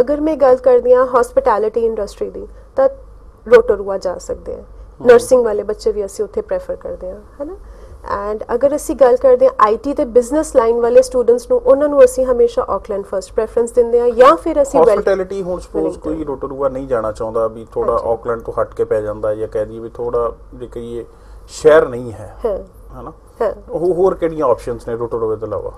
ਅਗਰ ਮੈਂ ਗੱਲ ਕਰਦੀ ਹਾਂ ਹਸਪਿਟੈਲਿਟੀ ਇੰਡਸਟਰੀ ਦੀ ਤਾਂ ਰੋਟੋਰੂਆ ਜਾ ਸਕਦੇ ਆ। ਨਰਸਿੰਗ ਵਾਲੇ ਬੱਚੇ ਵੀ ਅਸੀਂ ਉੱਥੇ ਪ੍ਰੈਫਰ ਕਰਦੇ ਹਾਂ ਹੈਨਾ ਐਂਡ ਅਗਰ ਅਸੀਂ ਗੱਲ ਕਰਦੇ ਹਾਂ ਆਈਟੀ ਤੇ ਬਿਜ਼ਨਸ ਲਾਈਨ ਵਾਲੇ ਸਟੂਡੈਂਟਸ ਨੂੰ ਉਹਨਾਂ ਨੂੰ ਅਸੀਂ ਹਮੇਸ਼ਾ ਆਕਲੈਂਡ ਫਰਸਟ ਪ੍ਰੈਫਰੈਂਸ ਦਿੰਦੇ ਹਾਂ ਜਾਂ ਫਿਰ ਅਸੀਂ ਹਸਪਿਟੈਲਿਟੀ ਹੁਣ ਸਪੋਜ਼। ਕੋਈ ਰੋਟੋਰੂਆ ਨਹੀਂ ਜਾਣਾ ਚਾਹੁੰਦਾ ਵੀ ਥੋੜਾ। ਆਕਲੈਂਡ ਤੋਂ ਹਟ ਕੇ ਪੈ ਜਾਂਦਾ ਜਾਂ ਕਹਿ ਦਈਏ ਵੀ ਥੋੜਾ ਜੇ ਕਹੀਏ ਸ਼ਹਿਰ ਨਹੀਂ ਹੈ ਹਾਂ। ਹਨਾ ਹਾਂ। ਉਹ ਹੋਰ ਕਿਹੜੀਆਂ ਆਪਸ਼ਨਸ ਨੇ ਰੋਟੋਰੂਆ ਤੋਂ ਇਲਾਵਾ?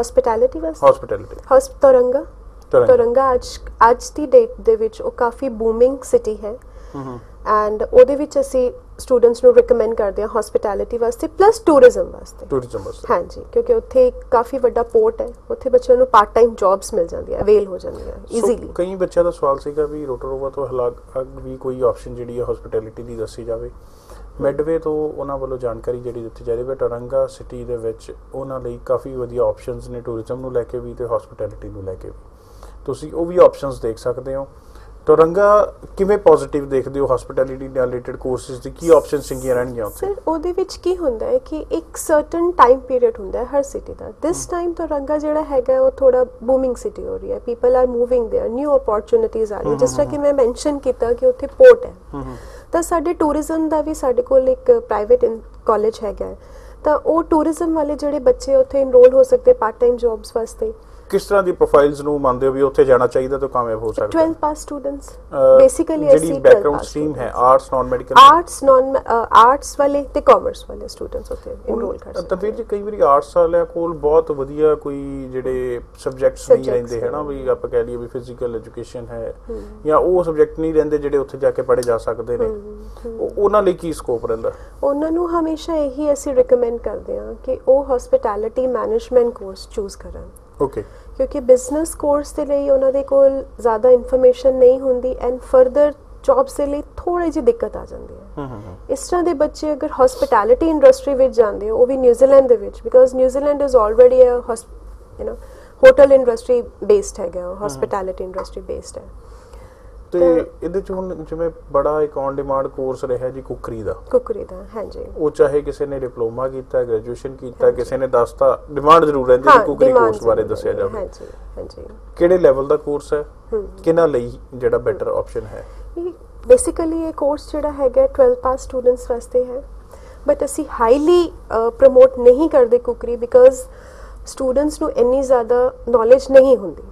ਹਸਪਿਟੈਲਿਟੀ ਵਾਸਤੇ? ਹਸਪਿਟੈਲਿਟੀ ਹਸਪ ਤੋਰੰਗਾ। ਤੋਰੰਗਾ। ਤੋਰੰਗਾ ਅੱਜ ਅੱਜ ਦੀ ਡੇਟ ਦੇ ਵਿੱਚ ਉਹ ਕਾਫੀ ਬੂਮਿੰਗ ਸਿਟੀ ਹੈ। ਹੂੰ ਹੂੰ ਐਂਡ ਉਹਦੇ ਵਿੱਚ ਅਸੀਂ ਸਟੂਡੈਂਟਸ ਨੂੰ ਰეკਮੈਂਡ ਕਰਦੇ ਹਾਂ ਹਸਪਿਟੈਲਿਟੀ ਵਾਸਤੇ ਪਲੱਸ ਟੂਰਿਜ਼ਮ ਵਾਸਤੇ। ਟੂਰਿਜ਼ਮ ਵਾਸਤੇ। ਹਾਂਜੀ ਕਿਉਂਕਿ ਉੱਥੇ ਇੱਕ ਕਾਫੀ ਵੱਡਾ ਪੋਰਟ ਹੈ। ਉੱਥੇ ਬੱਚਿਆਂ ਨੂੰ ਪਾਰਟ ਟਾਈਮ ਜੌਬਸ ਮਿਲ ਜਾਂਦੀਆਂ ਅਵੇਲ ਹੋ ਜਾਂਦੀਆਂ ਸੋ ਈਜ਼ੀਲੀ ਕਈ ਬੱਚਿਆਂ ਦਾ ਸਵਾਲ ਸੀਗਾ ਵੀ ਰੋਟੋਰੋਵਾ ਤੋਂ ਹਲਾਕ ਵੀ ਕੋਈ ਆਪਸ਼ਨ ਜਿਹੜੀ ਹੈ ਹਸਪਿਟੈਲਿਟੀ ਦੀ ਦੱਸੀ ਜਾਵੇ। ਮਿਡਵੇ ਤੋਂ ਉਹਨਾਂ ਵੱਲੋਂ ਜਾਣਕਾਰੀ ਜਿਹੜੀ ਦਿੱਤੀ ਜਾ ਰਹੀ ਹੈ ਟਰੰਗਾ ਸਿਟੀ ਦੇ ਵਿੱਚ ਉਹਨਾਂ ਲਈ ਕਾਫੀ ਵਧੀਆ ਆਪਸ਼ਨਸ ਨੇ ਟੂਰਿਜ਼ਮ ਨੂੰ ਲੈ ਕੇ ਵੀ ਤੇ ਹਸਪਿਟੈਲਿਟੀ ਨੂੰ ਲੈ ਕੇ ਵੀ। ਤੁਸੀਂ ਉਹ ਵੀ ਆਪਸ਼ਨਸ ਦੇਖ ਸਕਦੇ ਹੋ। ਟੋਰੰਗਾ ਕਿਵੇਂ ਪੋਜ਼ਿਟਿਵ ਦੇਖਦੇ ਹੋ ਹਸਪਿਟੈਲਿਟੀ ਨਾਲ ਰਿਲੇਟਡ ਕੋਰਸਸ ਦੀ? ਕੀ ਆਪਸ਼ਨਸ ਸਿੰਗੀਆਂ ਰਹਿਣਗੀਆਂ ਉੱਥੇ? ਸਰ ਉਹਦੇ ਵਿੱਚ ਕੀ ਹੁੰਦਾ ਹੈ ਕਿ ਇੱਕ ਸਰਟਨ ਟਾਈਮ ਪੀਰੀਅਡ ਹੁੰਦਾ ਹੈ ਹਰ ਸਿਟੀ ਦਾ। ਦਿਸ ਟਾਈਮ ਟੋਰੰਗਾ ਜਿਹੜਾ ਹੈਗਾ ਉਹ ਥੋੜਾ ਬੂਮਿੰਗ ਸਿਟੀ ਹੋ ਰਹੀ ਹੈ। People are moving there new ਅਪੋਰਚੁਨਿਟੀਆਂ ਆ ਰਹੀ ਜਿਸ ਤਰ੍ਹਾਂ ਕਿ ਮੈਂ ਮੈਂਸ਼ਨ ਕੀਤਾ ਕਿ ਉੱਥੇ ਪੋਰਟ ਹੈ। ਤਾਂ ਸਾਡੇ ਟੂਰਿਜ਼ਮ ਦਾ ਵੀ ਸਾਡੇ ਕੋਲ ਇੱਕ ਪ੍ਰਾਈਵੇਟ ਕਾਲਜ ਹੈਗਾ ਤਾਂ ਉਹ ਟੂਰਿਜ਼ਮ ਵਾਲੇ ਜਿਹੜੇ ਬੱਚੇ ਉੱਥੇ ਇਨਰੋਲ ਹੋ ਸਕਦੇ ਪਾਰਟ ਟਾਈਮ ਜੌਬਸ ਵਾਸਤੇ। ਕਿਸ ਤਰ੍ਹਾਂ ਦੀ ਪ੍ਰੋਫਾਈਲਸ ਨੂੰ ਮੰਨਦੇ ਹੋ ਵੀ ਉੱਥੇ ਜਾਣਾ ਚਾਹੀਦਾ ਤਾਂ ਕਾਮਯਾਬ ਹੋ ਸਕਦਾ? 12 ਪਾਸ ਸਟੂਡੈਂਟਸ ਬੇਸਿਕਲੀ ਜਿਹੜੀ ਅਸੀਂ ਬੈਕਗ੍ਰਾਉਂਡ ਸਟਰੀਮ ਹੈ arts non medical arts non arts ਵਾਲੇ ਤੇ ਕਾਮਰਸ ਵਾਲੇ ਸਟੂਡੈਂਟਸ ਉੱਥੇ ਇਨਰੋਲ ਕਰ ਸਕਦੇ ਤਨਵੀਰ ਜੀ ਕਈ ਵਾਰੀ ਆਰਟਸ ਵਾਲਿਆਂ ਕੋਲ ਬਹੁਤ ਵਧੀਆ ਕੋਈ ਜਿਹੜੇ ਸਬਜੈਕਟਸ ਨਹੀਂ ਰਹਿੰਦੇ ਹੈ ਨਾ। ਵੀ ਆਪਾਂ ਕਹਿ ਲਈਏ ਵੀ ਫਿਜ਼ੀਕਲ ਐਜੂਕੇਸ਼ਨ ਹੈ ਜਾਂ ਉਹ ਸਬਜੈਕਟ ਨਹੀਂ ਰਹਿੰਦੇ ਜਿਹੜੇ ਉੱਥੇ ਜਾ ਕੇ ਪੜ੍ਹੇ ਜਾ ਸਕਦੇ ਨੇ। ਉਹ- ਉਹਨਾਂ ਲਈ ਕੀ ਸਕੋਪ ਰਹਿੰਦਾ? ਉਹਨਾਂ ਨੂੰ ਹਮੇਸ਼ਾ ਇਹੀ ਅਸੀਂ ਰეკਮੈਂਡ ਕਰਦੇ ਹਾਂ ਕਿ ਉਹ ਹਸਪਿਟੈਲਿਟੀ ਮੈਨੇਜਮੈਂਟ ਕੋਰਸ ਚੂਜ਼ ਕਰਨ। ਓਕੇ ਕਿਉਂਕਿ ਬਿਜ਼ਨਸ ਕੋਰਸ ਦੇ ਲਈ ਉਹਨਾਂ ਦੇ ਕੋਲ ਜ਼ਿਆਦਾ ਇਨਫੋਰਮੇਸ਼ਨ ਨਹੀਂ ਹੁੰਦੀ ਐਂਡ ਫਰਦਰ ਜੌਬਸ ਦੇ ਲਈ ਥੋੜੀ ਜਿਹੀ ਦਿੱਕਤ ਆ ਜਾਂਦੀ ਹੈ। ਇਸ ਤਰ੍ਹਾਂ ਦੇ ਬੱਚੇ ਅਗਰ ਹਸਪਿਟੈਲਿਟੀ ਇੰਡਸਟਰੀ ਵਿੱਚ ਜਾਂਦੇ ਹੋ ਉਹ ਵੀ ਨਿਊਜ਼ੀਲੈਂਡ ਦੇ ਵਿੱਚ because New Zealand is already uh you know hotel industry based ਹੈਗਾ ਹਸਪਿਟੈਲਿਟੀ ਇੰਡਸਟਰੀ ਬੇਸਡ ਹੈ। ਤੇ ਇਹਦੇ ਚ ਹੁਣ ਜਿਵੇਂ ਬੜਾ ਇੱਕ ਔਨ ਡਿਮਾਂਡ ਕੋਰਸ ਰਿਹਾ ਜੀ ਕੁਕਰੀ ਦਾ। ਕੁਕਰੀ ਦਾ ਹਾਂਜੀ। ਉਹ ਚਾਹੇ ਕਿਸੇ ਨੇ ਡਿਪਲੋਮਾ ਕੀਤਾ ਗ੍ਰੈਜੂਏਸ਼ਨ ਕੀਤਾ ਕਿਸੇ ਨੇ ਦੱਸਤਾ ਡਿਮਾਂਡ ਜ਼ਰੂਰ ਰਹਿੰਦੀ ਹੈ ਕੁਕਰੀ ਕੋਰਸ ਬਾਰੇ ਦੱਸਿਆ ਜਾਵੇ। ਹਾਂਜੀ ਹਾਂਜੀ। ਕਿਹੜੇ ਲੈਵਲ ਦਾ ਕੋਰਸ ਹੈ। ਕਿਹਨਾਂ ਲਈ ਜਿਹੜਾ ਬੈਟਰ ਆਪਸ਼ਨ ਹੈ? ਬੇਸਿਕਲੀ ਇਹ ਕੋਰਸ ਜਿਹੜਾ ਹੈਗਾ 12 ਪਾਸ ਸਟੂਡੈਂਟਸ ਵਾਸਤੇ ਹੈ। ਬਟ ਅਸੀਂ ਹਾਈਲੀ ਪ੍ਰਮੋਟ ਨਹੀਂ ਕਰਦੇ ਕੁਕਰੀ ਬਿਕਾਜ਼ ਸਟੂਡੈਂਟਸ ਨੂੰ ਇੰਨੀ ਜ਼ਿਆਦਾ ਨੌਲੇਜ ਨਹੀਂ ਹੁੰਦੀ।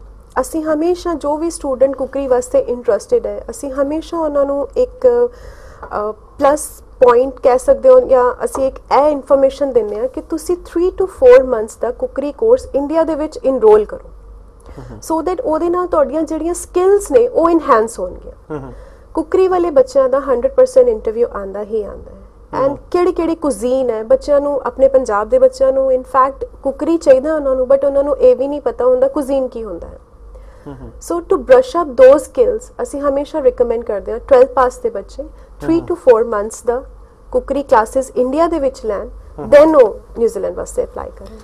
ਅਸੀਂ ਹਮੇਸ਼ਾ ਜੋ ਵੀ ਸਟੂਡੈਂਟ ਕੁਕਰੀ ਵਾਸਤੇ ਇੰਟਰਸਟਿਡ ਹੈ ਅਸੀਂ ਹਮੇਸ਼ਾ ਉਹਨਾਂ ਨੂੰ ਇੱਕ ਪਲੱਸ ਪੁਆਇੰਟ ਕਹਿ ਸਕਦੇ ਹੋ ਜਾਂ ਅਸੀਂ ਇੱਕ ਇਹ ਇਨਫੋਰਮੇਸ਼ਨ ਦਿੰਦੇ ਹਾਂ ਕਿ ਤੁਸੀਂ 3 ਤੋਂ 4 ਮੰਥਸ ਦਾ ਕੁਕਰੀ ਕੋਰਸ ਇੰਡੀਆ ਦੇ ਵਿੱਚ ਇਨਰੋਲ ਕਰੋ। ਸੋ ਦੈਟ ਉਹਦੇ ਨਾਲ ਤੁਹਾਡੀਆਂ ਜਿਹੜੀਆਂ ਸਕਿੱਲਸ ਨੇ ਉਹ ਇਨਹੈਂਸ ਹੋਣਗੀਆਂ। ਕੁਕਰੀ ਵਾਲੇ ਬੱਚਿਆਂ ਦਾ 100% ਇੰਟਰਵਿਊ ਆਂਦਾ ਹੀ ਆਂਦਾ ਹੈ। ਐਂਡ ਕਿਹੜੀ ਕਿਹੜੀ ਕੁਜ਼ੀਨ ਹੈ ਬੱਚਿਆਂ ਨੂੰ ਆਪਣੇ ਪੰਜਾਬ ਦੇ ਬੱਚਿਆਂ ਨੂੰ ਇਨਫੈਕਟ ਕੁਕਰੀ ਚਾਹੀਦਾ ਉਹਨਾਂ ਨੂੰ ਬਟ ਉਹਨਾਂ ਨੂੰ ਇਹ ਵੀ ਨਹੀਂ ਪਤਾ ਹੁੰਦਾ ਕੁਜ਼ੀਨ ਕੀ ਹੁੰਦਾ ਹੂੰ। So to brush up those skills ਅਸੀਂ ਹਮੇਸ਼ਾ ਰეკਮੈਂਡ ਕਰਦੇ ਹਾਂ 12 ਪਾਸ ਦੇ ਬੱਚੇ 3 ਟੂ 4 ਮੰਥਸ ਦਾ ਕੁਕਰੀ ਕਲਾਸਿਸ ਇੰਡੀਆ ਦੇ ਵਿੱਚ ਲੈਣ ਦੈਨ ਉਹ ਨਿਊਜ਼ੀਲੈਂਡ ਵਾਸਤੇ ਅਪਲਾਈ ਕਰਨ।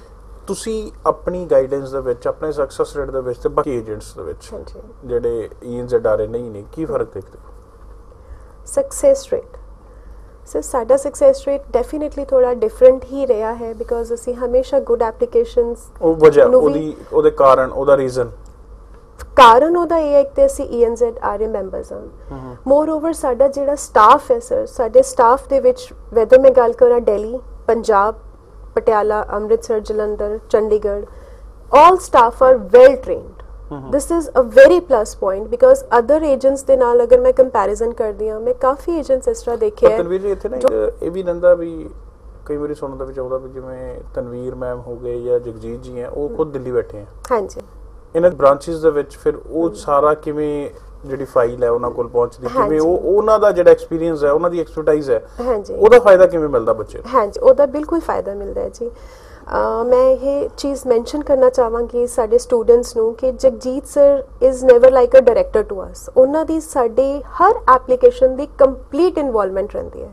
ਤੁਸੀਂ ਆਪਣੀ ਗਾਈਡੈਂਸ ਦੇ ਵਿੱਚ ਆਪਣੇ ਸਕਸੈਸ ਰੇਟ ਦੇ ਵਿੱਚ ਤੇ ਬਾਕੀ ਏਜੰਟਸ ਦੇ ਵਿੱਚ ਜਿਹੜੇ ਈਐਨਜ਼ ਡਾਰੇ ਨਹੀਂ ਨੇ ਕੀ ਫ਼ਰਕ ਦੇਖਦੇ ਹੋ? ਸਕਸੈਸ ਰੇਟ ਸਰ ਸਾਡਾ ਸਕਸੈਸ ਰੇਟ ਡੈਫੀਨਿਟਲੀ ਥੋੜਾ ਡਿਫਰੈਂਟ ਹੀ ਰਿਹਾ ਹੈ ਬਿਕਾਜ਼ ਅਸੀਂ ਹਮੇਸ਼ਾ ਗੁੱਡ ਐਪਲੀਕੇਸ਼ਨਸ ਉਹ ਵਜ੍ਹਾ ਉਹਦੀ ਉਹਦੇ ਕਾਰਨ ਉਹਦਾ ਰੀਜ਼ਨ ਕਾਰਨ ਉਹਦਾ ਇਹ ਹੈ ਕਿ ਅਸੀਂ ENZ ਆਰਏ ਮੈਂਬਰਸ ਹਾਂ। ਮੋਰ ਓਵਰ ਸਾਡਾ ਜਿਹੜਾ ਸਟਾਫ ਹੈ ਸਰ ਸਾਡੇ ਸਟਾਫ ਦੇ ਵਿੱਚ ਵੈਦਰ ਮੈਂ ਗੱਲ ਕਰਾਂ Delhi Punjab Patiala Amritsar Jalandhar Chandigarh all staff are well trained this is a very plus point because other agents ਦੇ ਨਾਲ ਅਗਰ ਮੈਂ ਕੰਪੈਰੀਜ਼ਨ ਕਰਦੀ ਹਾਂ ਮੈਂ ਕਾਫੀ ਏਜੰਟਸ ਇਸ ਤਰ੍ਹਾਂ ਦੇਖੇ ਹੈ ਤਨਵੀਰ ਜੀ ਇੱਥੇ ਨਾ ਇਹ ਵੀ ਰਹਿੰਦਾ ਵੀ ਕਈ ਵਾਰੀ ਸੁਣਨ ਦੇ ਵਿੱਚ ਆਉਂਦਾ ਵੀ ਜਿਵੇਂ ਤਨਵੀਰ ਮੈਮ ਹੋ ਗਏ ਜਾਂ ਜਗਜੀਤ ਜੀ ਹੈ ਉਹ ਖੁਦ ਦਿੱਲੀ ਬੈਠੇ ਆ ਹਾਂਜੀ। ਇਹਨਾਂ ਬ੍ਰਾਂਚਸ ਦੇ ਵਿੱਚ ਫਿਰ ਉਹ ਸਾਰਾ ਕਿਵੇਂ ਜਿਹੜੀ ਫਾਈਲ ਹੈ ਉਹਨਾਂ ਕੋਲ ਪਹੁੰਚਦੀ ਕਿਵੇਂ। ਉਹ ਉਹਨਾਂ ਦਾ ਜਿਹੜਾ ਐਕਸਪੀਰੀਅੰਸ ਹੈ ਉਹਨਾਂ ਦੀ ਐਕਸਪਰਟਾਈਜ਼ ਹੈ ਹਾਂਜੀ। ਉਹਦਾ ਫਾਇਦਾ ਕਿਵੇਂ ਮਿਲਦਾ ਬੱਚੇ ਨੂੰ? ਹਾਂਜੀ ਉਹਦਾ ਬਿਲਕੁਲ ਫਾਇਦਾ ਮਿਲਦਾ ਹੈ ਜੀ। ਮੈਂ ਇਹ ਚੀਜ਼ ਮੈਂਸ਼ਨ ਕਰਨਾ ਚਾਹਾਂਗੀ ਸਾਡੇ ਸਟੂਡੈਂਟਸ ਨੂੰ ਕਿ Jagjit sir is never like a director to us ਉਹਨਾਂ ਦੀ ਸਾਡੇ ਹਰ ਐਪਲੀਕੇਸ਼ਨ ਦੀ ਕੰਪਲੀਟ ਇਨਵੋਲਵਮੈਂਟ ਰਹਿੰਦੀ ਹੈ।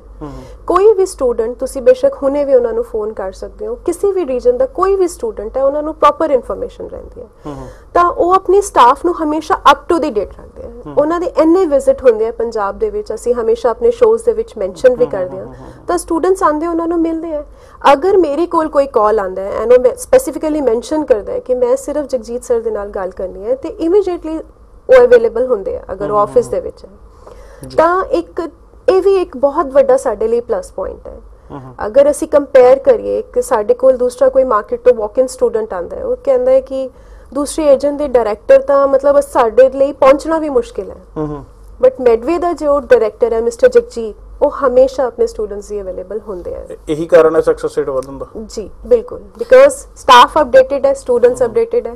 ਕੋਈ ਵੀ ਸਟੂਡੈਂਟ ਤੁਸੀਂ ਬੇਸ਼ੱਕ ਹੁਣੇ ਵੀ ਉਹਨਾਂ ਨੂੰ ਫੋਨ ਕਰ ਸਕਦੇ ਹੋ ਕਿਸੇ ਵੀ ਰੀਜਨ ਦਾ ਕੋਈ ਵੀ ਸਟੂਡੈਂਟ ਹੈ ਉਹਨਾਂ ਨੂੰ ਪ੍ਰੋਪਰ ਇਨਫੋਰਮੇਸ਼ਨ ਰਹਿੰਦੀ ਹੈ। ਤਾਂ ਉਹ ਆਪਣੀ ਸਟਾਫ ਨੂੰ ਹਮੇਸ਼ਾ ਅਪ ਟੂ ਦੀ ਡੇਟ ਰੱਖਦੇ ਆ। ਉਹਨਾਂ ਦੇ ਇੰਨੇ ਵਿਜ਼ਿਟ ਹੁੰਦੇ ਆ ਪੰਜਾਬ ਦੇ ਵਿੱਚ ਅਸੀਂ ਹਮੇਸ਼ਾ ਆਪਣੇ ਸ਼ੋਜ਼ ਦੇ ਵਿੱਚ ਮੈਂਸ਼ਨ ਵੀ ਕਰਦੇ ਆ ਤਾਂ ਸਟੂਡੈਂਟਸ ਆਂਦੇ ਉਹਨਾਂ ਨੂੰ ਮਿਲਦੇ ਆ। ਅਗਰ ਮੇਰੇ ਕੋਲ ਕੋਈ ਕਾਲ ਆਂਦਾ ਹੈ ਐਂਡ ਉਹ ਸਪੈਸੀਫਿਕਲੀ ਮੈਂਸ਼ਨ ਕਰਦਾ ਹੈ ਕਿ ਮੈਂ ਸਿਰਫ ਜਗਜੀਤ ਸਰ ਦੇ ਨਾਲ ਗੱਲ ਕਰਨੀ ਹੈ ਤੇ ਇਮੀਡੀਏਟਲੀ ਉਹ ਅਵੇਲੇਬਲ ਹੁੰਦੇ ਆ ਅਗਰ ਆਫਿਸ ਦੇ ਵਿੱਚ ਹੈ। ਤਾਂ ਇੱਕ ਇਹ ਵੀ ਇੱਕ ਬਹੁਤ ਵੱਡਾ ਸਾਡੇ ਲਈ ਪਲੱਸ ਪੁਆਇੰਟ ਹੈ। ਅਗਰ ਅਸੀਂ ਕੰਪੇਅਰ ਕਰੀਏ ਕਿ ਸਾਡੇ ਕੋਲ ਦੂਸਰਾ ਕੋਈ ਮਾਰਕੀਟ ਤੋਂ ਵਾਕ ਇਨ ਸਟੂਡੈਂਟ ਆਂਦਾ ਹੈ ਉਹ ਕਹਿੰਦਾ ਹੈ ਕਿ ਦੂਸਰੇ ਏਜੰਟ ਦੇ ਡਾਇਰੈਕਟਰ ਤਾਂ ਮਤਲਬ ਸਾਡੇ ਲਈ ਪਹੁੰਚਣਾ ਵੀ ਮੁਸ਼ਕਿਲ ਹੈ। ਬਟ ਮੈਡਵੇ ਦਾ ਜੋ ਡਾਇਰੈਕਟਰ ਹੈ ਮਿਸਟਰ ਜਗਜੀਤ ਉਹ ਹਮੇਸ਼ਾ ਆਪਣੇ ਸਟੂਡੈਂਟਸ ਦੀ ਅਵੇਲੇਬਲ ਹੁੰਦੇ ਆ। ਇਹੀ ਕਾਰਨ ਹੈ ਸਕਸੈਸ ਰੇਟ ਵਧਣ ਦਾ? ਜੀ ਬਿਲਕੁਲ। ਬਿਕਾਜ਼ ਸਟਾਫ ਅਪਡੇਟਡ ਹੈ ਸਟੂਡੈਂਟਸ ਅਪਡੇਟਡ ਹੈ।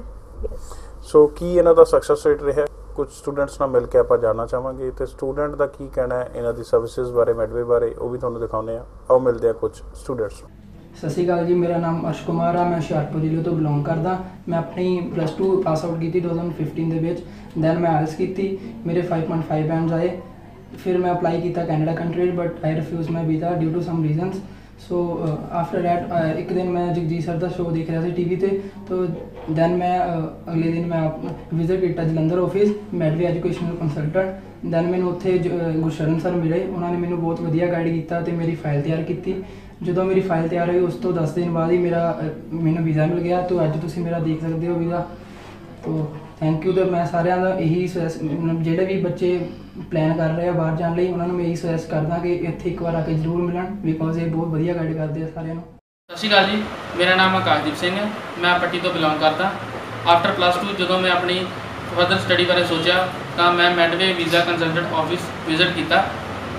ਸੋ ਕੀ ਇਹਨਾਂ ਦਾ ਸਕਸੈਸ ਰੇਟ ਰਿਹਾ? ਕੁਝ ਸਟੂਡੈਂਟਸ ਨਾਲ ਮਿਲ ਕੇ ਆਪਾਂ ਜਾਣਨਾ ਚਾਹਾਂਗੇ। ਤੇ ਸਟੂਡੈਂਟ ਦਾ ਕੀ ਕਹਿਣਾ ਹੈ? ਇਹਨਾਂ ਦੀ ਸਰਵਿਸਿਜ਼ ਬਾਰੇ ਮੈਡਵੇ ਬਾਰੇ, ਉਹ ਵੀ ਤੁਹਾਨੂੰ ਦਿਖਾਉਂਦੇ ਆ ਆਓ ਮਿਲਦੇ ਆ ਕੁਝ ਸਟੂਡੈਂਟਸ ਸਤਿ ਸ਼੍ਰੀ ਅਕਾਲ ਜੀ, ਮੇਰਾ ਨਾਮ ਅਰਸ਼ ਕੁਮਾਰ ਆ। ਮੈਂ ਹੁਸ਼ਿਆਰਪੁਰ ਜ਼ਿਲ੍ਹੇ ਤੋਂ ਬਿਲੋਂਗ ਕਰਦਾ। ਮੈਂ ਆਪਣੀ ਪਲੱਸ 2 ਪਾਸ ਆਊਟ ਕੀਤੀ 2015 ਦੇ ਵਿੱਚ। ਦੈਨ ਮੈਂ ਆਇਲਸ ਕੀਤੀ। ਮੇਰੇ 5.5 ਬੈਂਡਸ ਆਏ। ਫਿਰ ਮੈਂ ਅਪਲਾਈ ਕੀਤਾ Canada country but I refuse my visa due to some reasons so after that ਇੱਕ ਦਿਨ ਮੈਂ ਜਗਜੀਤ ਸਰ ਦਾ ਸ਼ੋਅ ਦੇਖ ਰਿਹਾ ਸੀ ਟੀਵੀ ਤੇ, ਤੋ ਦੈਨ ਮੈਂ ਅਗਲੇ ਦਿਨ ਮੈਂ ਵਿਜ਼ਿਟ ਕੀਤਾ ਜਲੰਧਰ ਆਫਿਸ ਮੈਡਰੀ ਐਜੂਕੇਸ਼ਨਲ ਕੰਸਲਟੈਂਟ ਦੈਨ ਮੈਨੂੰ ਉੱਥੇ ਜ- ਗੁਰਸ਼ਰਨ ਸਰ ਮਿਲੇ, ਉਹਨਾਂ ਨੇ ਮੈਨੂੰ ਬਹੁਤ ਵਧੀਆ ਗਾਈਡ ਕੀਤਾ ਤੇ ਮੇਰੀ ਫਾਈਲ ਤਿਆਰ ਕੀਤੀ। ਜਦੋਂ ਮੇਰੀ ਫਾਈਲ ਤਿਆਰ ਹੋਈ, ਉਸ ਤੋਂ 10 ਦਿਨ ਬਾਅਦ ਹੀ ਮੇਰਾ ਮੈਨੂੰ ਵੀਜ਼ਾ ਮਿਲ ਗਿਆ, ਤੋ ਅੱਜ ਤੁਸੀਂ ਮੇਰਾ ਦੇਖ ਸਕਦੇ ਹੋ ਵੀਜ਼ਾ ਤੋ ਥੈਂਕ ਯੂ ਤੇ ਮੈਂ ਸਾਰਿਆਂ ਦਾ ਇਹੀ ਸੁਜੈਸ ਮਤਲਬ ਜਿਹੜੇ ਵੀ ਬੱਚੇ ਪਲਾਨ ਕਰ ਰਹੇ ਆ ਬਾਹਰ ਜਾਣ ਲਈ, ਉਹਨਾਂ ਨੂੰ ਮੈਂ ਇਹੀ ਸੁਜੈਸਟ ਕਰਦਾ ਕਿ ਇੱਥੇ ਇੱਕ ਵਾਰ ਆ ਕੇ ਜ਼ਰੂਰ ਮਿਲਣ ਬਿਕੋਜ਼ ਇਹ ਬਹੁਤ ਵਧੀਆ ਗਾਈਡ ਕਰਦੇ ਆ ਸਾਰਿਆਂ ਨੂੰ। ਸਤਿ ਸ਼੍ਰੀ ਅਕਾਲ ਜੀ, ਮੇਰਾ ਨਾਮ ਆਕਾਸ਼ਦੀਪ ਸਿੰਘ ਹੈ, ਮੈਂ ਪੱਟੀ ਤੋਂ ਬਿਲੋਂਗ ਕਰਦਾ। ਆਫਟਰ ਪਲੱਸ 2 ਜਦੋਂ ਮੈਂ ਆਪਣੀ ਫਰਦਰ ਸਟੱਡੀ ਬਾਰੇ ਸੋਚਿਆ, ਤਾਂ ਮੈਂ Medway visa consultant office visit ਕੀਤਾ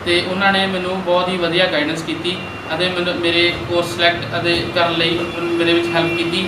ਤੇ ਉਹਨਾਂ ਨੇ ਮੈਨੂੰ ਬਹੁਤ ਹੀ ਵਧੀਆ ਗਾਈਡੈਂਸ ਕੀਤੀ ਅਤੇ ਮੈਨੂੰ, ਮੇਰੇ ਕੋਰਸ ਸਿਲੈਕਟ ਅਤੇ ਕਰਨ ਲਈ ਮੇਰੇ ਵਿੱਚ ਹੈਲਪ ਕੀਤੀ।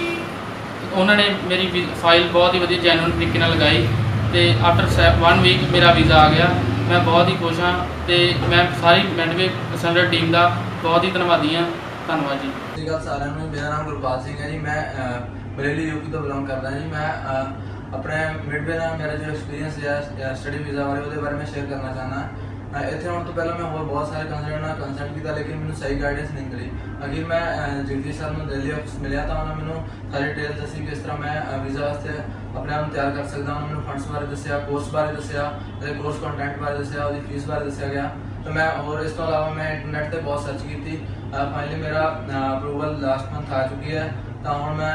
ਉਹਨਾਂ ਨੇ ਮੇਰੀ ਫਾਈਲ ਬਹੁਤ ਹੀ ਵਧੀਆ ਜੈਨੂਇਨ ਤਰੀਕੇ ਨਾਲ ਲਗਾਈ। ਤੇ ਆਫਟਰ 1 ਵੀਕ ਮੇਰਾ ਵੀਜ਼ਾ ਆ ਗਿਆ। ਮੈਂ ਬਹੁਤ ਹੀ ਖੁਸ਼ ਹਾਂ ਤੇ ਮੈਂ ਸਾਰੀ ਮੈਡਵੇ ਕੰਸਲਟੈਂਟ ਟੀਮ ਦਾ ਬਹੁਤ ਹੀ ਧੰਨਵਾਦੀ ਹਾਂ। ਧੰਨਵਾਦ ਜੀ। ਸਤਿ ਗੱਲ ਸਾਰਿਆਂ ਨੂੰ ਮੇਰਾ ਨਾਮ ਗੁਰਪਾਲ ਸਿੰਘ ਹੈ ਜੀ। ਮੈਂ ਅਹ, ਬਰੇਲੀ ਯੂਪੀ ਤੋਂ ਬਿਲੋਂਗ ਕਰਦਾ ਜੀ। ਮੈਂ ਅਹ, ਆਪਣੇ ਮਿਡਵੇ ਦਾ ਮੇਰਾ ਜੋ ਐਕਸਪੀਰੀਅੰਸ ਹੈ ਸਟੱਡੀ ਵੀਜ਼ਾ ਬਾਰੇ ਉਹਦੇ ਬਾਰੇ ਮੈਂ ਸ਼ੇਅਰ ਕਰਨਾ ਚਾਹੁੰਦਾ। ਅਹ, ਇੱਥੇ ਆਉਣ ਤੋਂ ਪਹਿਲਾਂ ਮੈਂ ਹੋਰ ਬਹੁਤ ਸਾਰੇ ਕੰਸਲਟੈਂਟ ਨਾਲ ਕੰਸਲਟ ਕੀਤਾ ਲੇਕਿਨ ਮੈਨੂੰ ਸਹੀ ਗਾਈਡੈਂਸ ਨਹੀਂ ਮਿਲੀ। ਅਗਰ ਮੈਂ ਅਹ, ਜਗਦੀਸ਼ ਸਰ ਨੂੰ ਦਿੱਲੀ ਆਫਿਸ ਮਿਲਿਆ ਤਾਂ ਉਹਨਾਂ ਮੈਨੂੰ ਸਾਰੀ ਡਿਟੇਲ ਦੱਸੀ ਕਿਸ ਤਰ੍ਹਾਂ ਮੈਂ ਵੀਜ਼ਾ ਵਾਸਤੇ ਆਪਣੇ ਆਪ ਨੂੰ ਤਿਆਰ ਕਰ ਸਕਦਾ। ਉਹਨਾਂ ਮੈਨੂੰ ਫੰਡਸ ਬਾਰੇ ਦੱਸਿਆ ਕੋਰਸ ਬਾਰੇ ਦੱਸਿਆ ਤੇ ਕੋਰਸ ਕੰਟੈਂਟ ਬਾਰੇ ਦੱਸਿਆ ਉਹਦੀ ਫੀਸ ਬਾਰੇ ਦੱਸਿਆ ਗਿਆ। ਤੇ ਮੈਂ ਹੋਰ ਇਸ ਤੋਂ ਇਲਾਵਾ ਮੈਂ ਇੰਟਰਨੈਟ ਤੇ ਬਹੁਤ ਸਰਚ ਕੀਤੀ। ਫਾਈਨਲੀ ਮੇਰਾ ਅਪਰੂਵਲ ਲਾਸਟ ਮੰਥ ਆ ਚੁੱਕੀ ਹੈ। ਤਾਂ ਹੁਣ ਮੈਂ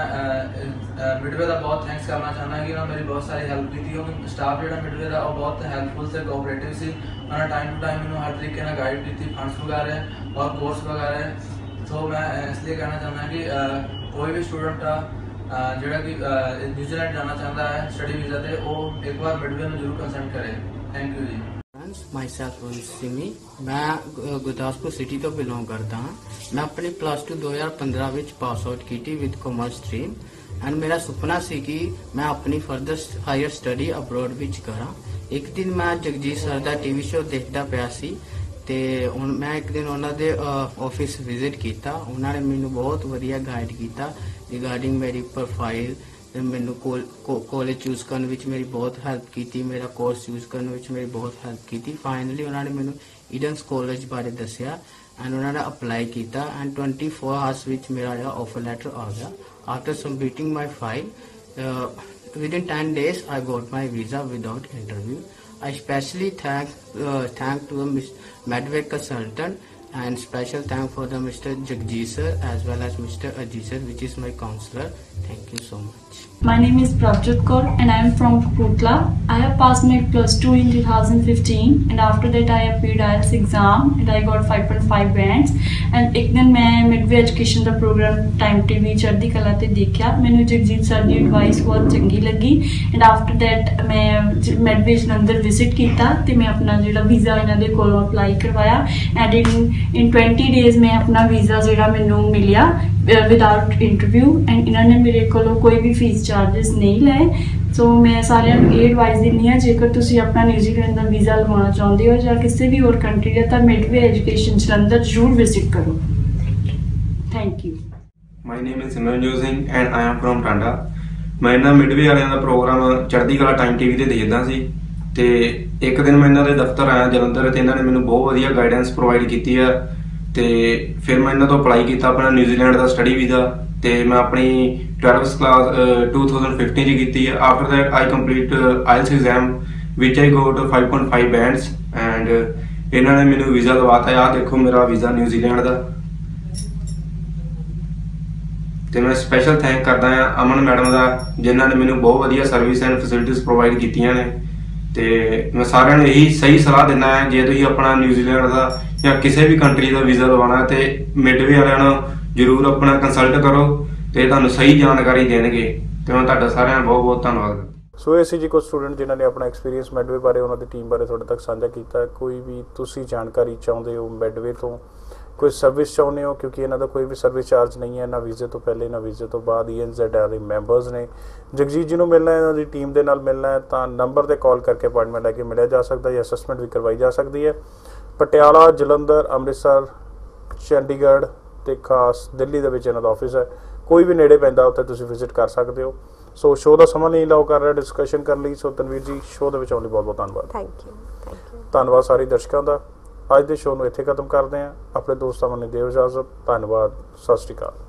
ਮਿਡਵੇ ਦਾ ਬਹੁਤ ਥੈਂਕਸ ਕਰਨਾ ਚਾਹੁੰਦਾ ਕਿ ਉਹਨਾਂ ਮੇਰੀ ਬਹੁਤ ਸਾਰੀ ਹੈਲਪ ਕੀਤੀ। ਉਹ ਸਟਾਫ ਜਿਹੜਾ ਮਿਡਵੇ ਦਾ ਉਹ ਬਹੁਤ ਹੈਲਪਫੁਲ ਤੇ ਕੋਆਪਰੇਟਿਵ ਸੀ। ਉਹਨਾਂ ਨੇ ਟਾਈਮ ਟੂ ਟਾਈਮ ਮੈਨੂੰ ਹਰ ਤਰੀਕੇ ਨਾਲ ਗਾਈਡ ਕੀਤੀ ਫੰਡਸ ਵਗੈਰਾ ਔਰ ਕੋਰਸ ਵਗੈਰਾ ਸੋ ਮੈਂ ਅਹ, ਇਸ ਲਈ ਕਹਿਣਾ ਚਾਹੁੰਦਾ ਕਿ ਅਹ, ਕੋਈ ਵੀ ਸਟੂਡੈਂਟ ਆ ਅਹ, ਜਿਹੜਾ ਕਿ ਅਹ, ਨਿਊਜ਼ੀਲੈਂਡ ਜਾਣਾ ਚਾਹੁੰਦਾ ਹੈ ਸਟੱਡੀ ਵੀਜ਼ਾ ਤੇ ਉਹ ਇੱਕ ਵਾਰ ਮਿਡਵੇ ਨੂੰ ਜ਼ਰੂਰ ਕੰਸਲਟ ਕਰੇ thank you ji friends myself Simi मैं ਗੁ- ਗੁਰਦਾਸਪੁਰ ਸਿਟੀ ਤੋਂ ਬਿਲੋਂਗ ਕਰਦਾ ਹਾਂ ਮੈਂ ਆਪਣੀ ਪਲੱਸ 2 2015 ਵਿੱਚ ਪਾਸ ਆਊਟ ਕੀਤੀ ਵਿਦ ਕਾਮਰਸ ਸਟਰੀਮ ਐਂਡ ਮੇਰਾ ਸੁਪਨਾ ਸੀ ਕਿ ਮੈਂ ਆਪਣੀ ਫਰਦਰ ਹਾਇਰ ਸਟੱਡੀ ਅਬਰੋਡ ਵਿੱਚ ਕਰਾਂ ਇੱਕ ਦਿਨ ਮੈਂ ਜਗਜੀਤ ਸਰ ਦਾ ਟੀਵੀ ਸ਼ੋਅ ਦੇਖਦਾ ਪਿਆ ਸੀ ਤੇ ਹੁਣ ਮੈਂ ਇੱਕ ਦਿਨ ਉਹਨਾਂ ਦੇ ਆਫਿਸ ਵਿਜ਼ਿਟ ਕੀਤਾ। ਉਹਨਾਂ ਨੇ ਮੈਨੂੰ ਬਹੁਤ ਵਧੀਆ ਗਾਈਡ ਕੀਤਾ ਰਿਗਾਰਡਿੰਗ ਮੇਰੀ ਪ੍ਰੋਫਾਈਲ ਤੇ ਮੈਨੂੰ ਕਾਲਜ ਚੂਜ਼ ਕਰਨ ਵਿੱਚ ਮੇਰੀ ਬਹੁਤ ਹੈਲਪ ਕੀਤੀ, ਮੇਰਾ ਕੋਰਸ ਚੂਜ਼ ਕਰਨ ਵਿੱਚ ਮੇਰੀ ਬਹੁਤ ਹੈਲਪ ਕੀਤੀ। ਫਾਈਨਲੀ ਉਹਨਾਂ ਨੇ ਮੈਨੂੰ ਈਡਨਸ ਕਾਲਜ ਬਾਰੇ ਦੱਸਿਆ ਐਂਡ ਉਹਨਾਂ ਨੇ ਅਪਲਾਈ ਕੀਤਾ ਐਂਡ 24 ਆਵਰਸ ਵਿੱਚ ਮੇਰਾ ਜਿਹੜਾ ਆਫਰ ਲੈਟਰ ਆ ਗਿਆ। After submitting my file within 10 days i got my visa without interview. I especially thank uh, thank to Miss medway consultant and special thank for the mr jagjeet sir as well as mr ajit sir which is my counselor thank you so much. My name is Prabjot Kaur and I am from Kapurthala. I have passed my plus 2 in 2015 and after that I appeared IELTS exam and I got 5.5 bands. And ਇੱਕ ਦਿਨ ਮੈਂ Midway education ਦਾ programme time TV Chardi Kala ਤੇ ਦੇਖਿਆ ਮੈਨੂੰ Jagjit sir ਦੀ advice ਬਹੁਤ ਚੰਗੀ ਲੱਗੀ and after that ਮੈਂ ਮਿਡਵੇ ਜਲੰਧਰ ਵਿਜ਼ਿਟ ਕੀਤਾ ਤੇ ਮੈਂ ਆਪਣਾ ਜਿਹੜਾ ਵੀਜ਼ਾ ਇਹਨਾਂ ਦੇ ਕੋਲੋਂ ਅਪਲਾਈ ਕਰਵਾਇਆ ਐਂਡ ਇਨ ਇਨ 20 ਡੇਜ਼ ਮੈਂ ਆਪਣਾ ਵੀਜ਼ਾ ਜਿਹੜਾ ਮੈਨੂੰ ਮਿਲਿਆ ਵਿਦਆਊਟ ਇੰਟਰਵਿਊ ਐਂਡ ਇਹਨਾਂ ਨੇ ਮੇਰੇ ਕੋਲੋਂ ਕੋਈ ਵੀ ਫੀਸ ਚਾਰजेस ਨਹੀਂ ਲਏ। ਸੋ ਮੈਂ ਸਾਰਿਆਂ ਨੂੰ ਇਹ ਐਡਵਾਈਸ ਦਿੰਦੀ ਹਾਂ, ਜੇਕਰ ਤੁਸੀਂ ਆਪਣਾ ਨਿਊਜ਼ੀਲੈਂਡ ਦਾ ਵੀਜ਼ਾ ਲਵਾਉਣਾ ਚਾਹੁੰਦੇ ਹੋ ਜਾਂ ਕਿਸੇ ਵੀ ਹੋਰ ਕੰਟਰੀ ਦਾ, ਤਾਂ ਮਿਡਵੇ ਐਜੂਕੇਸ਼ਨ ਜਲੰਧਰ ਜ਼ਰੂਰ ਵਿਜ਼ਿਟ ਕਰੋ। Thank you my name is Simranjot Singh and I am from Tanda ਮੈਂ ਇਹਨਾਂ ਮਿਡਵੇ ਵਾਲਿਆਂ ਦਾ ਪ੍ਰੋਗਰਾਮ ਚੜ੍ਹਦੀ ਕਲਾ ਟਾਈਮ ਟੀਵੀ ਤੇ ਦੇਖਦਾ ਸੀ ਤੇ ਇੱਕ ਦਿਨ ਮੈਂ ਇਹਨਾਂ ਦੇ ਦਫ਼ਤਰ ਆਇਆ ਜਲੰਧਰ ਤੇ ਇਹਨਾਂ ਨੇ ਮੈਨੂੰ ਬਹੁਤ ਵਧੀਆ ਗਾਈਡੈਂਸ ਪ੍ਰੋਵਾਈਡ ਕੀਤੀ ਆ। ਤੇ ਫਿਰ ਮੈਂ ਇਹਨਾਂ ਤੋਂ ਅਪਲਾਈ ਕੀਤਾ ਆਪਣਾ ਨਿਊਜ਼ੀਲੈਂਡ ਦਾ ਸਟੱਡੀ ਵੀਜ਼ਾ ਤੇ ਮੈਂ ਆਪਣੀ 12th ਕਲਾਸ 2015 ਚ ਕੀਤੀ ਹੈ after that I complete IELTS exam which I got 5.5 bands and ਇਹਨਾਂ ਨੇ ਮੈਨੂੰ ਵੀਜ਼ਾ ਲਵਾਤਾ ਆ। ਦੇਖੋ ਮੇਰਾ ਵੀਜ਼ਾ ਨਿਊਜ਼ੀਲੈਂਡ ਦਾ। ਤੇ ਮੈਂ ਸਪੈਸ਼ਲ ਥੈਂਕ ਕਰਦਾ ਹਾਂ ਅਮਨ ਮੈਡਮ ਦਾ, ਜਿਨ੍ਹਾਂ ਨੇ ਮੈਨੂੰ ਬਹੁਤ ਵਧੀਆ ਸਰਵਿਸ ਐਂਡ ਫੈਸਿਲਿਟੀਆਂ ਪ੍ਰੋਵਾਈਡ ਕੀਤੀਆਂ ਨੇ। ਤੇ ਮੈਂ ਸਾਰਿਆਂ ਨੂੰ ਇਹੀ ਸਹੀ ਸਲਾਹ ਦਿੰਦਾ ਹਾਂ, ਜੇ ਤੁਸੀਂ ਆਪਣਾ ਨਿਊਜ਼ੀਲੈਂਡ ਦਾ ਜਾਂ ਕਿਸੇ ਵੀ ਕੰਟਰੀ ਦਾ ਵੀਜ਼ਾ ਲਵਾਉਣਾ ਤੇ ਮਿਡਵੇ ਵਾਲਿਆਂ ਨੂੰ ਜਰੂਰ ਆਪਣਾ ਕੰਸਲਟ ਕਰੋ ਤੇ ਤੁਹਾਨੂੰ ਸਹੀ ਜਾਣਕਾਰੀ ਦੇਣਗੇ। ਤੇ ਮੈਂ ਤੁਹਾਡਾ ਸਾਰਿਆਂ ਦਾ ਬਹੁਤ ਬਹੁਤ ਧੰਨਵਾਦ ਸੋ ਇਹ ਜੀ ਕੁਝ ਸਟੂਡੈਂਟ ਜਿਨ੍ਹਾਂ ਨੇ ਆਪਣਾ ਐਕਸਪੀਰੀਅੰਸ ਮੈਡਵੇ ਬਾਰੇ, ਉਹਨਾਂ ਦੀ ਟੀਮ ਬਾਰੇ ਤੁਹਾਡੇ ਤੱਕ ਸਾਂਝਾ ਕੀਤਾ। ਕੋਈ ਵੀ ਤੁਸੀਂ ਜਾਣਕਾਰੀ ਚਾਹੁੰਦੇ ਹੋ ਮੈਡਵੇ ਤੋਂ ਕੋਈ ਸਰਵਿਸ ਚਾਹੁੰਦੇ ਹੋ? ਕਿਉਂਕਿ ਇਹਨਾਂ ਦਾ ਕੋਈ ਵੀ ਸਰਵਿਸ ਚਾਰਜ ਨਹੀਂ ਹੈ ਨਾ ਵੀਜ਼ੇ ਤੋਂ ਪਹਿਲੇ ਨਾ ਵੀਜ਼ੇ ਤੋਂ ਬਾਅਦ ਈਐਨਜ਼ੈਡ ਆ ਦੇ ਮੈਂਬਰਸ ਨੇ। ਜਗਜੀਤ ਜੀ ਨੂੰ ਮਿਲਣਾ ਹੈ ਇਹਨਾਂ ਦੀ ਟੀਮ ਦੇ ਨਾਲ ਮਿਲਣਾ ਹੈ ਤਾਂ ਨੰਬਰ ਤੇ ਕਾਲ ਕਰਕੇ ਅਪਾਇੰਟਮੈਂਟ ਲੈ ਕੇ ਮਿਲਿਆ ਜਾ ਸਕਦਾ ਹੈ ਅਸੈਸਮੈਂਟ ਵੀ ਕਰਵਾਈ ਜਾ ਸਕਦੀ ਹੈ। ਪਟਿਆਲਾ ਜਲੰਧਰ ਅੰਮ੍ਰਿਤਸਰ ਚੰਡੀਗੜ੍ਹ ਤੇ ਖਾਸ ਦਿੱਲੀ ਦੇ ਵਿੱਚ ਇਹਨਾਂ ਦਾ ਆਫਿਸ ਹੈ। ਕੋਈ ਵੀ ਨੇੜੇ ਪੈਂਦਾ ਉੱਥੇ ਤੁਸੀਂ ਵਿਜ਼ਿਟ ਕਰ ਸਕਦੇ ਹੋ। ਸੋ ਸ਼ੋਅ ਦਾ ਸਮਾਂ ਨਹੀਂ ਲਾਓ ਕਰ ਰਿਹਾ ਡਿਸਕਸ਼ਨ ਕਰਨ ਲਈ। ਸੋ ਤਨਵੀਰ ਜੀ ਸ਼ੋਅ ਦੇ ਵਿੱਚ ਆਉਣ ਲਈ ਬਹੁਤ ਬਹੁਤ ਧੰਨਵਾਦ। ਥੈਂਕ ਯੂ ਥੈਂਕ ਯੂ ਧੰਨਵਾਦ ਸਾਰੇ ਦਰਸ਼ਕਾਂ ਦਾ। ਅੱਜ ਦੇ ਸ਼ੋਅ ਨੂੰ ਇੱਥੇ ਖਤਮ ਕਰਦੇ ਹਾਂ। ਆਪਣੇ ਦੋਸਤਾਂ ਨੂੰ ਦਿਓ ਇਜਾਜ਼ਤ। ਧੰਨਵਾਦ। ਸਤਿ ਸ਼੍ਰੀ ਅਕਾਲ।